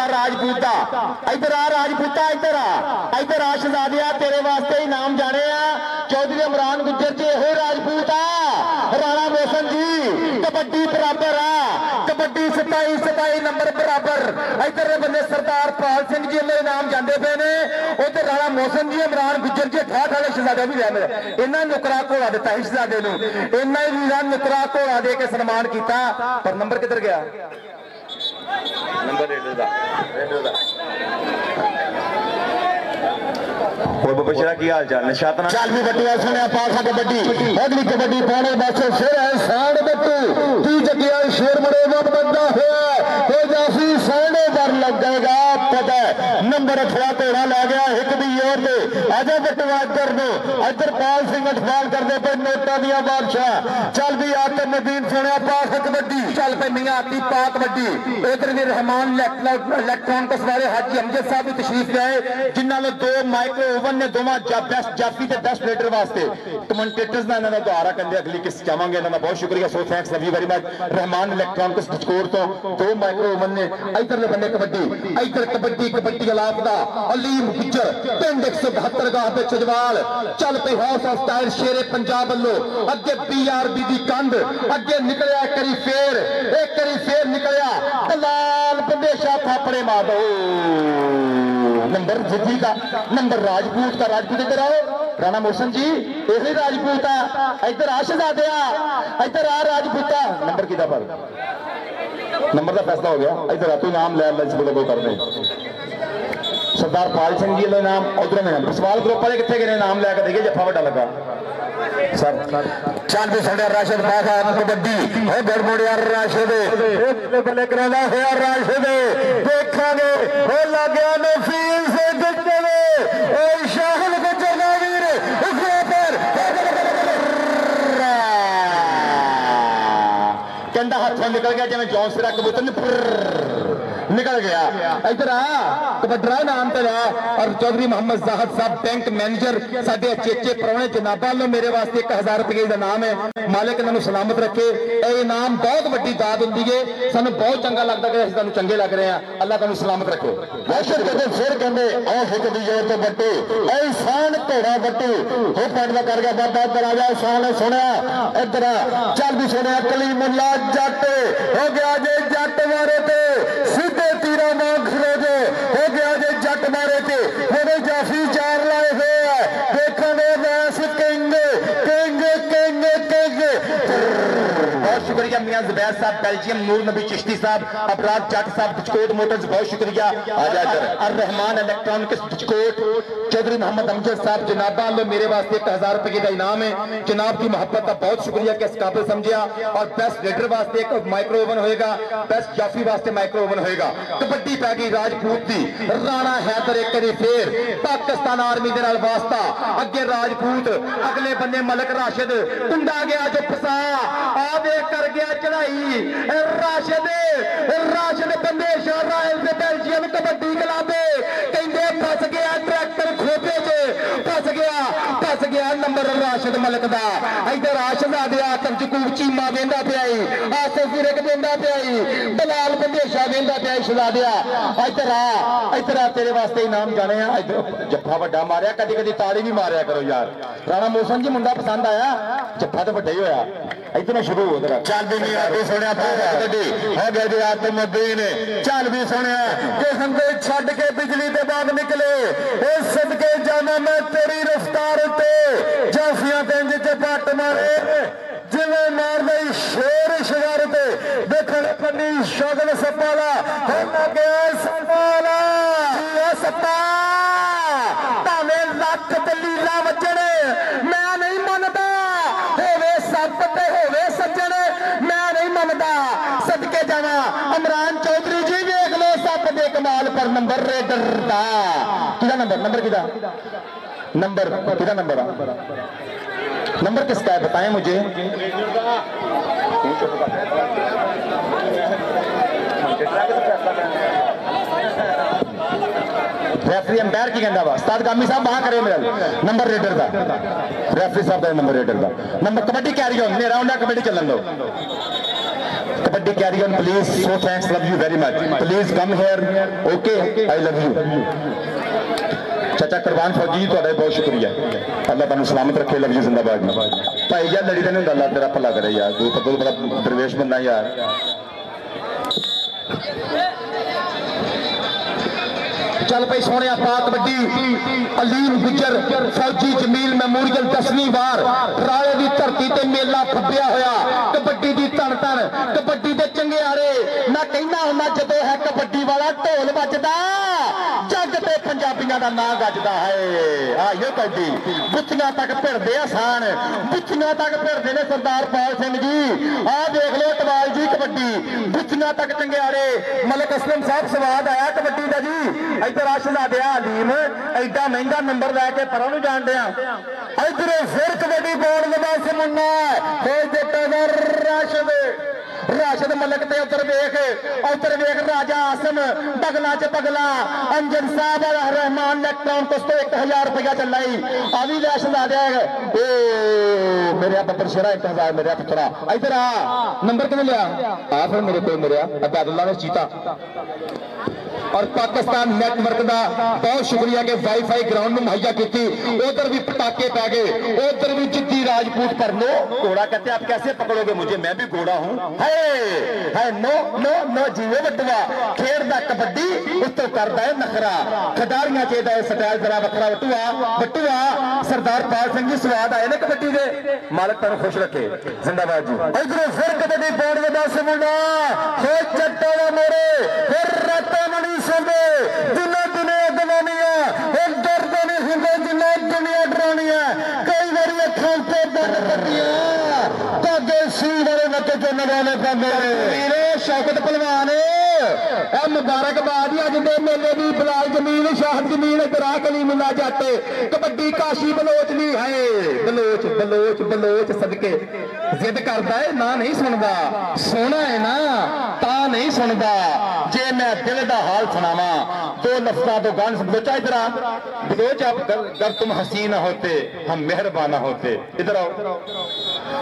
ਨੰਬਰ ਅਬੈਦੁੱਲਾ ਰਾਜਪੂਤ। ਦਾ ਇੱਧਰ ਆ ਰਾਜਪੂਤਾ, ਇੱਧਰ ਆ। ਇੱਧਰ ਆ ਸ਼ਹਜ਼ਾਦਿਆ ਤੇਰੇ ਵਾਸਤੇ ਹੀ ਜਾਣੇ ਆ। ਚੌਧਰੀ ਇਮਰਾਨ ਗੁੱਜਰ ਜੀ, ਇਹੋ ਰਾਜਪੂਤ ਆ। ਰਾਣਾ ਮੋਹਨ ਜੀ, ਕਬੱਡੀ ਬਰਾਬਰ ਆ। ਕਬੱਡੀ 27 27 ਨੰਬਰ ਬਰਾਬਰ। ਇੱਧਰ ਦੇ ਬੰਦੇ ਸਰਦਾਰ ਪਾਲ ਸਿੰਘ ਜੀ ਵੱਲੋਂ ਇਨਾਮ ਜਾਂਦੇ ਪਏ ਨੇ। ਉਧਰ ਰਾਣਾ ਮੋਸਨ ਜੀ ਇਮਰਾਨ ਗੁੱਜਰ ਜੀ 68 ਵਾਲੇ ਸ਼ਹਜ਼ਾਦੇ ਵੀ ਰਹਿੰਦੇ ਇਹਨਾਂ ਨੁਕਰਾ ਘੋੜਾ ਦਿੱਤਾ ਸੀ ਸ਼ਹਜ਼ਾਦੇ ਨੂੰ। ਇਹਨਾਂ ਹੀ ਵੀਰਾਂ ਨੁਕਰਾ ਘੋੜਾ ਦੇ ਕੇ ਸਨਮਾਨ ਕੀਤਾ। ਪਰ ਨੰਬਰ ਕਿੱਧਰ ਗਿਆ? پڇڙي حال چالي بٽي سهڻا پاري سر آهي سهڻ بٽ طور بڙيجا سهڻ در لڳائي ਪਤਾ ਹੈ। ਨੰਬਰ ਅਠਵਾ ਘੋੜਾ ਲੈ ਗਿਆ ਇੱਕ ਦੀ ਓਰ ਤੇ। ਅਜੇ ਬਟਵਾ ਨੂੰ। ਇੱਧਰ ਸਿੰਘ ਅਠਵਾਲ ਕਰਦੇ ਪਏ ਨੋਟਾਂ ਦੀਆਂ ਬਾਦਸ਼ਾਹ ਚੱਲ ਵੀ ਆਤਮ ਨਦੀਨ ਸੁਣਿਆ ਪਾਸਾ ਕਬੱਡੀ। ਚੱਲ ਪਈ ਮੀਆਂ ਆਤੀ ਪਾ ਕਬੱਡੀ। ਇਧਰ ਵੀ ਰਹਿਮਾਨ ਇਲੈਕਟ੍ਰੋਨਿਕਸ ਵਾਲੇ ਹਾਜੀ ਅਮਜਦ ਸਾਹਿਬ ਵੀ ਤਸ਼ਰੀਫ ਲਿਆਏ, ਜਿਨ੍ਹਾਂ ਨੇ ਦੋ ਮਾਈਕਰੋ ਓਵਨ ਨੇ ਦੋਵਾਂ ਬੈਸਟ ਜਾਫੀ ਤੇ ਬੈਸਟ ਰੇਡਰ ਵਾਸਤੇ। ਕਮੈਂਟੇਟਰਸ ਦਾ ਇਹਨਾਂ ਦਾ ਦੁਆਰਾ ਕਹਿੰਦੇ ਅਗਲੀ ਕਿਸ ਚਾਹਾਂਗੇ ਇਹਨਾਂ ਦਾ ਬਹੁਤ ਸ਼ੁਕਰੀਆ। So thanks love you very much Rehman electronics ਡਿਸਕੋਰ ਤੋਂ ਦੋ ਮਾਈਕਰੋ ਓਵਨ ਨੇ। ਇਧਰਲੇ ਬੰਨੇ ਕਬੱਡੀ। ਇਧਰ ਕਬੱਡੀ ਕਬੱਡੀ ਅਲਾਪ ਦਾ ਅਲੀਮ ਗੁੱਜਰ, ਪਿੰਡ 172 ਗਾਹ ਤੇ ਚਜਵਾਲ। ਚੱਲ ਪਈ ਹਾਊਸ ਸਟਾਈਲ ਸ਼ੇਰੇ ਪੰਜਾਬ ਵੱਲੋਂ। ਅੱਗੇ ਪੀਆਰਬੀ ਦੀ ਕੰਧ, ਅੱਗੇ ਨਿਕਲਿਆ ਇੱਕ ਵਾਰੀ ਫੇਰ, ਇੱਕ ਵਾਰੀ ਫੇਰ ਨਿਕਲਿਆ ਦਲਾਲ ਬੰਦੇਸ਼ਾ ਥਾਪੜੇ ਮਾਰ ਦੋ ਨੰਬਰ ਜਿੱਦੀ ਦਾ, ਨੰਬਰ ਰਾਜਪੂਤ ਦਾ, ਰਾਜਪੂਤ ਇੱਧਰ ਆਓ। ਰਾਣਾ ਮੋਸ਼ਨ ਜੀ, ਇਹ ਰਾਜਪੂਤ ਆ। ਇੱਧਰ ਆ ਸ਼ਹਜ਼ਾਦਿਆ ਇੱਧਰ ਆ ਰਾਜਪੂਤਾ। ਨੰਬਰ ਕਿਹਦਾ ਪਰ ਨੰਬਰ ਦਾ ਫੈਸਲਾ ਹੋ ਗਿਆ। ਇੱਧਰ ਆ, ਤੂੰ ਨਾਮ ਲੈ ਲੈ, ਇਸ ਬੋਲੇ ਕਰਦੇ ਸਰਦਾਰ ਪਾਲ ਸਿੰਘ ਜੀ ਦਾ ਨਾਮ ਉਧਰ ਨੇ ਸਵਾਲ ਗਰੁੱਪ ਵਾਲੇ ਕਿੱਥੇ ਗਏ ਨੇ? ਨਾਮ ਲੈ ਕੇ ਦੇਖੇ ਜੱਫਾ ਵੱਡਾ ਲੱਗਾ। ਸਰ। ਵੀ ਸਾਡੇ ਰਾਸ਼ਦ ਬਾਖਾ ਕਬੱਡੀ। ਹੋ ਗੜਬੜਿਆ ਰਾਸ਼ਦ। ਇਹ ਬੱਲੇ ਕਰਾਉਂਦਾ ਹੋਇਆ ਰਾਸ਼ਦ। ਦੇਖਾਂਗੇ ਹੋ ਲੱਗਿਆ ਨਫੀਸ ਸੇ ਗੱਜਵੇ ਓ ਸ਼ਾਹਲ ਗੁੱਜਰ ਦਾ ਵੀਰ ਉਸਦੇ ਪਰ ਕੰਡਾ ਹੱਥੋਂ ਨਿਕਲ ਗਿਆ ਜਿਵੇਂ ਜੌਂਸਰਾ ਕਬੂਤਰ ਨੇ। ਫੁਰ ਨਿਕਲ ਗਿਆ ਇਧਰ ਆ ਕਬੱਡਰਾ ਨਾਮ ਤੇ ਲਾ ਔਰ ਚੌਧਰੀ ਮੁਹੰਮਦ ਜ਼ਾਹਦ ਸਾਹਿਬ ਬੈਂਕ ਮੈਨੇਜਰ ਸਾਡੇ ਚੇਚੇ ਪ੍ਰਾਹੁਣੇ ਜਨਾਬਾਂ ਵੱਲੋਂ ਮੇਰੇ ਵਾਸਤੇ 1000 ਰੁਪਏ ਦਾ ਨਾਮ ਹੈ ਮਾਲਕ ਇਹਨਾਂ ਨੂੰ ਸਲਾਮਤ ਰੱਖੇ ਇਹ ਇਨਾਮ ਬਹੁਤ ਵੱਡੀ ਦਾਤ ਹੁੰਦੀ ਹੈ ਸਾਨੂੰ ਬਹੁਤ ਚੰਗਾ ਲੱਗਦਾ ਕਿ ਅਸੀਂ ਤੁਹਾਨੂੰ ਚੰਗੇ ਲੱਗ ਰਹੇ ਆ ਅੱਲਾਹ ਤੁਹਾਨੂੰ ਸਲਾਮਤ ਰੱਖੇ ਦਹਿਸ਼ਤ ਕਦੇ ਫਿਰ ਕਹਿੰਦੇ ਆਹ ਹੁਕ ਦੀ ਜੋਰ ਤੋਂ ਬੱਟੂ ਐ ਸਾਨ ਘੋੜਾ ਬੱਟੂ ਹੋ ਪਿੰਡ ਦਾ ਕਰ ਗਿਆ ਬਾਬਾ ਇੱਧਰ ਆ ਜਾ ਸਾਨ ਸੁਣਿਆ ਇੱਧਰ ਆ ਚੱਲ ਵੀ ਸੁਣਿਆ ਕਲੀ ਮੁੱਲਾ ਜੱਟ ਹੋ ਗਿਆ मां जे जट मारे ते ਜਾਫੀ ਚਾਰ शुक्रिया मियाँ जुबैर साहब बेल्जियम नूर नबी चिश्ती साहब अपराध जट साहब डिस्कोट मोटर्स बहुत शुक्रिया। अर रहमान इलेक्ट्रॉनिक्स डिस्कोट चौधरी मोहम्मद अमजद साहब जनाबा लो मेरे वास्ते एक हज़ार रुपए का इनाम है। जनाब की मोहब्बत का बहुत शुक्रिया कि इस काबिल समझिया। और बेस्ट लीडर वास्ते एक माइक्रो ओवन होएगा। बेस्ट जाफी वास्ते माइक्रो ओवन होएगा। कबड्डी पै गई राजपूत की राणा हैदर एक बारी फिर। पाकिस्तान आर्मी के वास्ता। अगे राजपूत अगले बन्ने मलिक राशिद। कुंडा गया जो फसा। आ देख कर ਗਿਆ ਚੜਾਈ ਇਹ ਰਾਸ਼ਿਦ ਇਹ ਰਾਸ਼ਿਦ ਬੰਦੇ ਸ਼ਾਰਾਇਲ ਤੇ ਬੈਲਜੀਅਮ ਕਬੱਡੀ ਕਲਾਬੇ ਕਹਿੰਦੇ ਫਸ ਗਿਆ ਟਰੈਕਟਰ ਖੋਪੇ 'ਚ ਫਸ ਗਿਆ ਫਸ ਗਿਆ ਨੰਬਰ ਰਾਸ਼ਿਦ ਮਲਕ ਦਾ। ਇੱਧਰ ਰਾਸ਼ਿਦ ਆ ਚੀਮਾ ਵੇਂਦਾ ਪਿਆ ਈ। ਆਸੇ ਫਿਰਕ ਵੇਂਦਾ ਪਿਆ ਈ। ਬਲਾਲ ਬੰਦੇਸ਼ਾ ਵੇਂਦਾ ਪਿਆ ਈ ਸ਼ਹਜ਼ਾਦਿਆ ਇੱਧਰ ਆ ਇੱਧਰ ਆ, ਤੇਰੇ ਵਾਸਤੇ ਇਨਾਮ ਜਾਣੇ ਆ। ਇੱਧਰ ਜੱਫਾ ਵੱਡਾ ਮਾਰਿਆ ਕਦੀ ਕਦੀ ਤਾੜੀ ਵੀ ਮਾਰਿਆ ਕਰੋ ਯਾਰ। ਰਾਣਾ ਮੋਸਨ ਜੀ ਮੁੰਡਾ ਪਸੰਦ ਆਇਆ, ਜੱਫਾ ਤਾਂ ਵੱਡਾ ਹੀ ਹੋਇਆ। ਇੱਧਰੋਂ ਸ਼ੁਰੂ ਹੋ ਜਰਾ ਚੱਲ ਵੀ ਨਹੀਂ ਆਦੀ ਸੁਣਿਆ ਬਹੁਤ ਵੱਡੀ ਹੋ ਗਿਆ ਜੀ ਆਤਮਦੀਨ ਚੱਲ ਵੀ ਸੁਣਿਆ। ਕਿਸਮ ਦੇ ਛੱਡ ਕੇ ਬਿਜਲੀ ਦੇ ਬਾਗ ਨਿਕਲੇ। ਇਹ ਸਦਕੇ ਜਾਣਾ ਮੈਂ ਤੇਰੀ ਰਫਤਾਰ ਮਾਰੇ ਜਾਫੀਆਂ ਤੇ ਇੰਜ ਝਪਟ ਮਾਰੇ। ਜਿਵੇਂ ਮਾਰਦਾ ਹੀ ਸ਼ੇਰ ਸ਼ਿਕਾਰ ਤੇ ਦੇਖਣ ਕੰਨੀ ਸ਼ਗਲ ਸੱਪਾ ਦਾ। ਹੁਣ ਗਿਆ ਸੱਪਾਲਾ ਇਹ ਸੱਪਾ ਭਾਵੇਂ ਲੱਖ ਦਲੀਲਾਂ ਵੱਜਣੇ, ਮੈਂ ਨਹੀਂ ਮੰਨਦਾ। ਹੋਵੇ ਸੱਪ ਤੇ ਹੋਵੇ ਸੱਜਣ, ਮੈਂ ਨਹੀਂ ਮੰਨਦਾ। ਸਦਕੇ ਜਾਵਾਂ ਅਮਰਾਨ ਚੌਧਰੀ ਜੀ ਵੇਖ ਲੋ ਸੱਪ ਦੇ ਕਮਾਲ ਪਰ ਨੰਬਰ ਰੇਡਰ ਦਾ ਕਿਹਦਾ ਨੰਬਰ? ਨੰਬਰ ਕਿਹਦਾ? नंबर, कितना नंबर नंबर किसका है? बताएँ मुझे। रेफरी अंपायर की गेंदाबाज उस्ताद गामी साहब, वहाँ करे मेरा नंबर रेडर का। रेफरी साहब का नंबर रेडर का। Number kabaddi carry on. मेरा उन्हें कबड्डी चलन दो। Kabaddi carry on please so thanks love you very much please come here okay I love you ਚਾਚਾ ਕੁਰਬਾਨ ਫੌਜੀ ਜੀ, ਤੁਹਾਡਾ ਬਹੁਤ ਸ਼ੁਕਰੀਆ। ਅੱਲਾਹ ਤੁਹਾਨੂੰ ਸਲਾਮਤ ਰੱਖੇ, ਲਵ ਯੂ, ਜ਼ਿੰਦਾਬਾਦ ਭਾਈ ਯਾਰ ਲੜੀ ਤਾਂ ਨਹੀਂ ਹੁੰਦਾ ਅੱਲਾਹ ਤੇਰਾ ਭਲਾ ਕਰੇ ਯਾਰ ਤੂੰ ਤਾਂ ਬੜਾ ਦਰਵੇਸ਼ ਬੰਦਾ ਯਾਰ ਚੱਲ ਪਈ ਸੋਹਣਿਆ ਪਾ ਕਬੱਡੀ ਅਲੀਮ ਗੁਜਰ ਫੌਜੀ ਜਮੀਲ ਮੈਮੋਰੀਅਲ ਦਸਵੀਂ ਵਾਰ ਰਾਲੇ ਦੀ ਧਰਤੀ ਤੇ ਮੇਲਾ ਫੱਬਿਆ ਹੋਇਆ। ਕਬੱਡੀ ਦੀ ਧਣ ਧਣ ਕਬੱਡੀ ਦੇ ਚੰਗਿਆੜੇ ਮੈਂ ਕਹਿੰਦਾ ਹੁੰਦਾ, ਜਦੋਂ ਹੈ ਕਬੱਡੀ ਵਾਲਾ ਢੋਲ ਵੱਜਦਾ ਪੰਜਾਬੀਆਂ ਦਾ ਨਾਂ ਗੱਜਦਾ ਹੈ। ਆ ਇਹ ਬੁੱਥੀਆਂ ਤੱਕ ਭਿੜਦੇ ਆਸਾਨ ਬੁੱਥੀਆਂ ਤੱਕ ਭਿੜਦੇ ਨੇ ਸਰਦਾਰ ਪਾਲ ਸਿੰਘ ਜੀ। ਆਹ ਦੇਖ ਲਓ ਟਵਾਲ ਜੀ ਕਬੱਡੀ, ਬੁੱਥੀਆਂ ਤੱਕ ਚੰਗਿਆੜੇ। ਮਲਕ ਅਸਲਮ ਸਾਹਿਬ, ਸਵਾਦ ਆਇਆ ਕਬੱਡੀ ਦਾ ਜੀ। ਇੱਧਰ ਆਸ਼ਦਾ ਦਿਆ ਹਲੀਮ ਐਡਾ ਮਹਿੰਗਾ ਨੰਬਰ ਲੈ ਕੇ ਪਰਾਂ ਨੂੰ ਜਾਣਦੇ ਡਿਆ। ਇੱਧਰ ਫਿਰ ਕਬੱਡੀ ਬੋਰਡ ਦੇ ਪਾਸੇ ਮੁੰਨਾ ਹੋਏ ਜੱਟਾ ਰਾਸ਼ਦ ਰਾਸ਼ਦ ਮਲਕ ਤੇ ਉੱਤਰ ਵੇਖ ਉੱਤਰ ਵੇਖ ਰਾਜਾ ਆਸਮ ਬਗਲਾ ਚ ਬਗਲਾ ਅੰਜਨ ਸਾਹਿਬ ਰਹਿਮਾਨ ਨੇ ਕੌਣ ਕੁਛ ਤੋਂ 1000 ਰੁਪਇਆ ਚੱਲਾਈ ਆ ਵੀ ਰਾਸ਼ਦ ਆ ਗਿਆ ਓ ਮੇਰੇ ਬੱਤਰ ਸ਼ੇਰਾ 1000 ਮੇਰੇ ਪੁੱਤਰਾ ਇੱਧਰ ਆ ਨੰਬਰ ਕਿਵੇਂ ਲਿਆ ਆ ਫਿਰ ਮੇਰੇ ਕੋਲ ਮਿਲਿਆ ਅਬਦੁੱਲਾ ਨੇ ਚੀਤਾ ਔਰ ਪਾਕਿਸਤਾਨ ਨੈਟਵਰਕ ਦਾ ਬਹੁਤ ਸ਼ੁਕਰੀਆ ਕਿ ਵਾਈਫਾਈ ਗਰਾਊਂਡ ਨੂੰ ਮੁਹੱਈਆ ਕੀਤੀ। ਉਧਰ ਵੀ ਪਟਾਕੇ ਪੈ ਗਏ, ਉਧਰ ਵੀ ਜਿੱਦੀ ਰਾਜਪੂਤ ਕਰ ਲੋ ਘੋੜਾ ਕਹਤੇ ਆਪ ਕੈਸੇ ਪਕੜੋਗੇ ਮੁਝੇ? ਮੈਂ ਵੀ ਘੋੜਾ ਹੂੰ। ਹੈ ਹੈ ਨੋ ਨੋ ਨੋ, ਜੀਵੇ ਬਟਵਾ ਖੇਡਦਾ ਕਬੱਡੀ ਉਸ ਕਰਦਾ ਹੈ ਨਖਰਾ। ਖਿਡਾਰੀਆਂ ਚ ਇਹਦਾ ਸਟਾਈਲ ਜਰਾ ਵੱਖਰਾ ਬਟੂਆ ਬਟੂਆ ਸਰਦਾਰ ਪਾਲ ਸਿੰਘ ਜੀ, ਸਵਾਦ ਆਏ ਨੇ ਕਬੱਡੀ ਦੇ? ਮਾਲਕ ਤੁਹਾਨੂੰ ਖੁਸ਼ ਰੱਖੇ। ਜ਼ਿੰਦਾਬਾਦ ਜੀ। ਇਧਰੋਂ ਫਿਰ ਕਬੱਡੀ ਬੋਰਡ ਦੇ 10 ਮੁੰਡਾ ਖੋਜ ਚੱਟਾ ਦਾ ਮੋਰੇ। ਫਿਰ ਰਤਾ ਮਣੀ ਨਹੀਂ ਸੌਂਦੇ ਦਿਨੋਂ ਦਿਨੇ ਦਵਾਨੀਆਂ ਇਹ ਦਰਦ ਨਹੀਂ ਹੁੰਦੇ ਜਿੰਨਾ ਦੁਨੀਆ ਡਰਾਉਣੀ ਹੈ ਕਈ ਵਾਰੀ ਅੱਖਾਂ ਤੇ ਦਰਦ ਕੱਟੀਆਂ ਕਾਗੇ ਸੀ ਵਾਲੇ ਨੱਕੇ ਤੇ ਨਵਾਲੇ ਪੈਂਦੇ ਨੇ। ਵੀਰੇ, ਸ਼ੌਕਤ मुबारकबाद अज दे मेले की बलाल ज़मीन शाह ज़मीन दरा कली मिला जाते कबड्डी काशी बलोच भी है। बलोच बलोच बलोच सदके। जिद करता है ना नहीं सुनता सोना है ना ता नहीं सुनता जे मैं दिल का हाल सुनावा दो लफ्जा दो गान बलोचा इधर बलोच आप गर, तुम हसीन होते हम मेहरबाना होते। इधर आओ।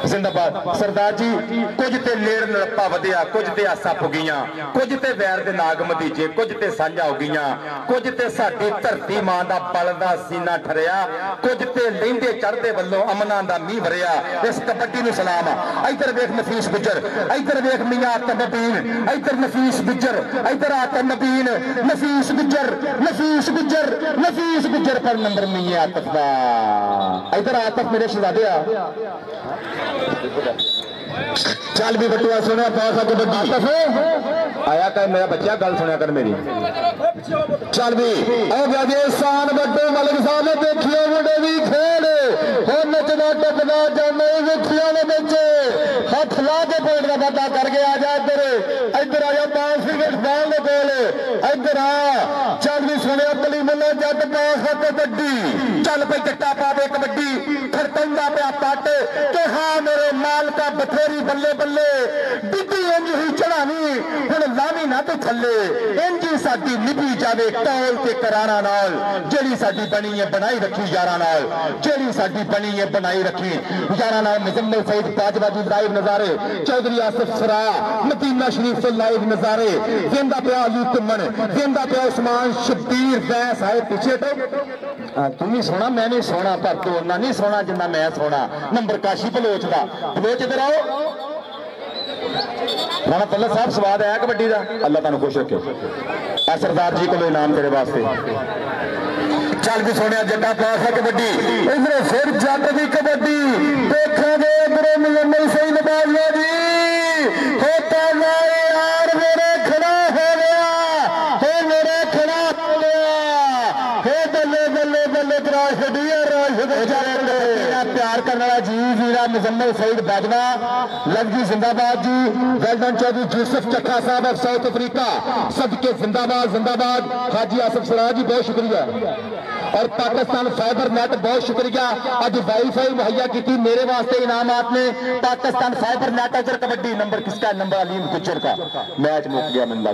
ਜ਼ਿੰਦਾਬਾਦ। ਸਰਦਾਰ ਜੀ, ਕੁਝ ਤੇ ਲੇੜ ਨੜਪਾ ਵਧਿਆ, ਕੁਝ ਤੇ ਆਸਾ ਫੁਗੀਆਂ ਕੁਝ ਤੇ ਵੈਰ ਦੇ ਨਾਗ ਮਦੀਜੇ ਕੁਝ ਤੇ ਸਾਂਝਾ ਹੋ ਗਈਆਂ। ਕੁਝ ਤੇ ਸਾਡੀ ਧਰਤੀ ਮਾਂ ਦਾ ਬਲਦਾ ਸੀਨਾ ਠਰਿਆ। ਕੁਝ ਤੇ ਲਹਿੰਦੇ ਚੜਦੇ ਵੱਲੋਂ ਅਮਨਾਂ ਦਾ ਮੀਂਹ ਭਰਿਆ ਇਸ ਕਬੱਡੀ ਨੂੰ ਸਲਾਮ। ਆ ਇੱਧਰ ਵੇਖ ਨਫੀਸ ਗੁੱਜਰ, ਇੱਧਰ ਵੇਖ ਮੀਆਂ ਆਤਮ ਨਬੀਨ ਇੱਧਰ ਨਫੀਸ ਗੁੱਜਰ, ਇਧਰ ਆਤਮ ਨਬੀਨ ਨਫੀਸ ਗੁੱਜਰ ਨਫੀਸ ਗੁੱਜਰ ਨਫੀਸ ਗੁੱਜਰ ਪਰ ਨੰਬਰ ਮੀਆਂ ਆਤਫ ਦਾ ਇਧਰ ਆਤਫ ਮੇਰੇ ਸ਼ਹਜ਼ਾਦੇ ਆ ਚੱਲ ਵੀ ਬਟੂਆ ਸੁਣਿਆ ਪਾਸ ਆ ਕਬੱਡੀ ਆਇਆ ਕਰ, ਮੇਰਾ ਬੱਚਾ, ਗੱਲ ਸੁਣਿਆ ਕਰ ਮੇਰੀ। ਚੱਲ ਵੀ ਉਹ ਗਾਜੇ ਸਾਨ ਮਲਕ ਸਾਹਿਬ ਨੇ ਦੇਖਿਓ ਮੁੰਡੇ ਦੀ ਖੇਡ। ਹੋ ਨੱਚਦਾ, ਟੱਪਦਾ, ਜਾਂਦਾ ਵੇਖਿਓ ਨੇ ਵਿੱਚ। ਹੱਥ ਲਾ ਕੇ ਪੁਆਇੰਟ ਦਾ ਵਾਧਾ ਕਰਕੇ ਆ ਜਾ ਇੱਧਰ। ਇੱਧਰ ਆ ਜਾ ਪਾਸ ਵੀ ਬਾਲ ਦੇ ਕੋਲ। ਇੱਧਰ ਆ। ਚੱਲ ਵੀ ਸੁਣਿਆ, ਕਲੀ ਮੁੱਲਾ ਜੱਟ ਪਾਸ ਹੋ ਕਬੱਡੀ। ਚੱਲ ਪਈ ਜੱਟਾ ਪਾਵੇ ਕਬੱਡੀ। ਫਿਰ ਪਿਆ ਪੱਟ। ਕਿ ਹਾਂ ਮੇਰੇ ਮਾਲਕਾ ਬਥੇਰੀ ਬੱਲੇ ਬੱਲੇ ਡਿੱਗੀ ਇੰਜ ਹੀ ਚੜਾਣੀ ਹੁਣ ਲਾਵੀ ਨਾ ਤੇ ਥੱਲੇ। ਇੰਜ ਸਾਡੀ ਨਿਭੀ ਜਾਵੇ ਟੌਲ ਤੇ ਕਰਾਣਾ ਨਾਲ। ਜਿਹੜੀ ਸਾਡੀ ਬਣੀ ਹੈ, ਬਣਾਈ ਰੱਖੀ ਯਾਰਾਂ ਨਾਲ। ਜਿਹੜੀ ਸਾਡੀ ਬਣੀ ਹੈ, ਬਣਾਈ ਰੱਖੀ। ਯਾਰਾਂ ਨਾਲ ਮੁਜ਼ੰਮਲ ਸਈਦ ਬਾਜਵਾ ਲਾਈਵ ਨਜ਼ਾਰੇ। ਚੌਧਰੀ ਆਸਫ ਸਰਾ, ਮਦੀਨਾ ਸ਼ਰੀਫ ਤੋਂ ਲਾਈਵ ਨਜ਼ਾਰੇ। ਜ਼ਿੰਦਾ ਪਿਆ ਅਲੀ ਤੁਮਨ ਜ਼ਿੰਦਾ ਪਿਆ ਉਸਮਾਨ ਸ਼ਬੀਰ ਵੈਸ ਆਏ ਪਿੱਛੇ ਤੋਂ। ਤੂੰ ਵੀ ਸੋਹਣਾ, ਮੈਂ ਵੀ ਸੋਹਣਾ, ਪਰ ਤੂੰ ਉਹਨਾਂ ਨਹੀਂ ਸੋਹਣਾ ਜਿੰਨਾ ਮੈਂ ਸੋਹਣਾ। ਨੰਬਰ ਕਾਸ਼ੀ ਬਲੋਚ ਦਾ। ਬਲੋਚ ਇਧਰ ਰਹੋ। ਰਾਣਾ ਪੱਲਾ ਸਾਹਿਬ ਸਵਾਦ ਆਇਆ ਕਬੱਡੀ ਦਾ? ਅੱਲਾ ਤੁਹਾਨੂੰ ਖੁਸ਼ ਰੱਖੇ। ਆ ਸਰਦਾਰ ਜੀ ਕੋਲੋਂ ਇਨਾਮ ਤੇਰੇ ਵਾਸਤੇ। ਚੱਲ ਵੀ ਸੋਹਣਿਆ ਜੱਟਾ ਪਾਸ ਹੈ ਕਬੱਡੀ। ਇਧਰੋਂ ਫਿਰ ਜੱਟ ਦੀ ਕਬੱਡੀ। ਦੇਖਾਂਗੇ ਇਧਰੋਂ ਮੁਹੰਮਦ ਸਈਦ ਬਾਜਵਾ ਜੀ। ਹੋ ਤਾਂ सईद बैगना लव जी जिंदाबाद जी। वेलडन चौधरी यूसुफ चक्का साहब ऑफ़ साउथ अफ्रीका। सबके जिंदाबाद जिंदाबाद। हाजी आसफ सलाह जी, बहुत शुक्रिया। और पाकिस्तान फाइबर नेट, बहुत शुक्रिया। अज वाई फाई मुहैया की मेरे वास्ते इनाम आपने। Pakistan fibre net Azhar kabaddi number किसका? नंबर अलीम गुजर का। मैच मुक गया मिला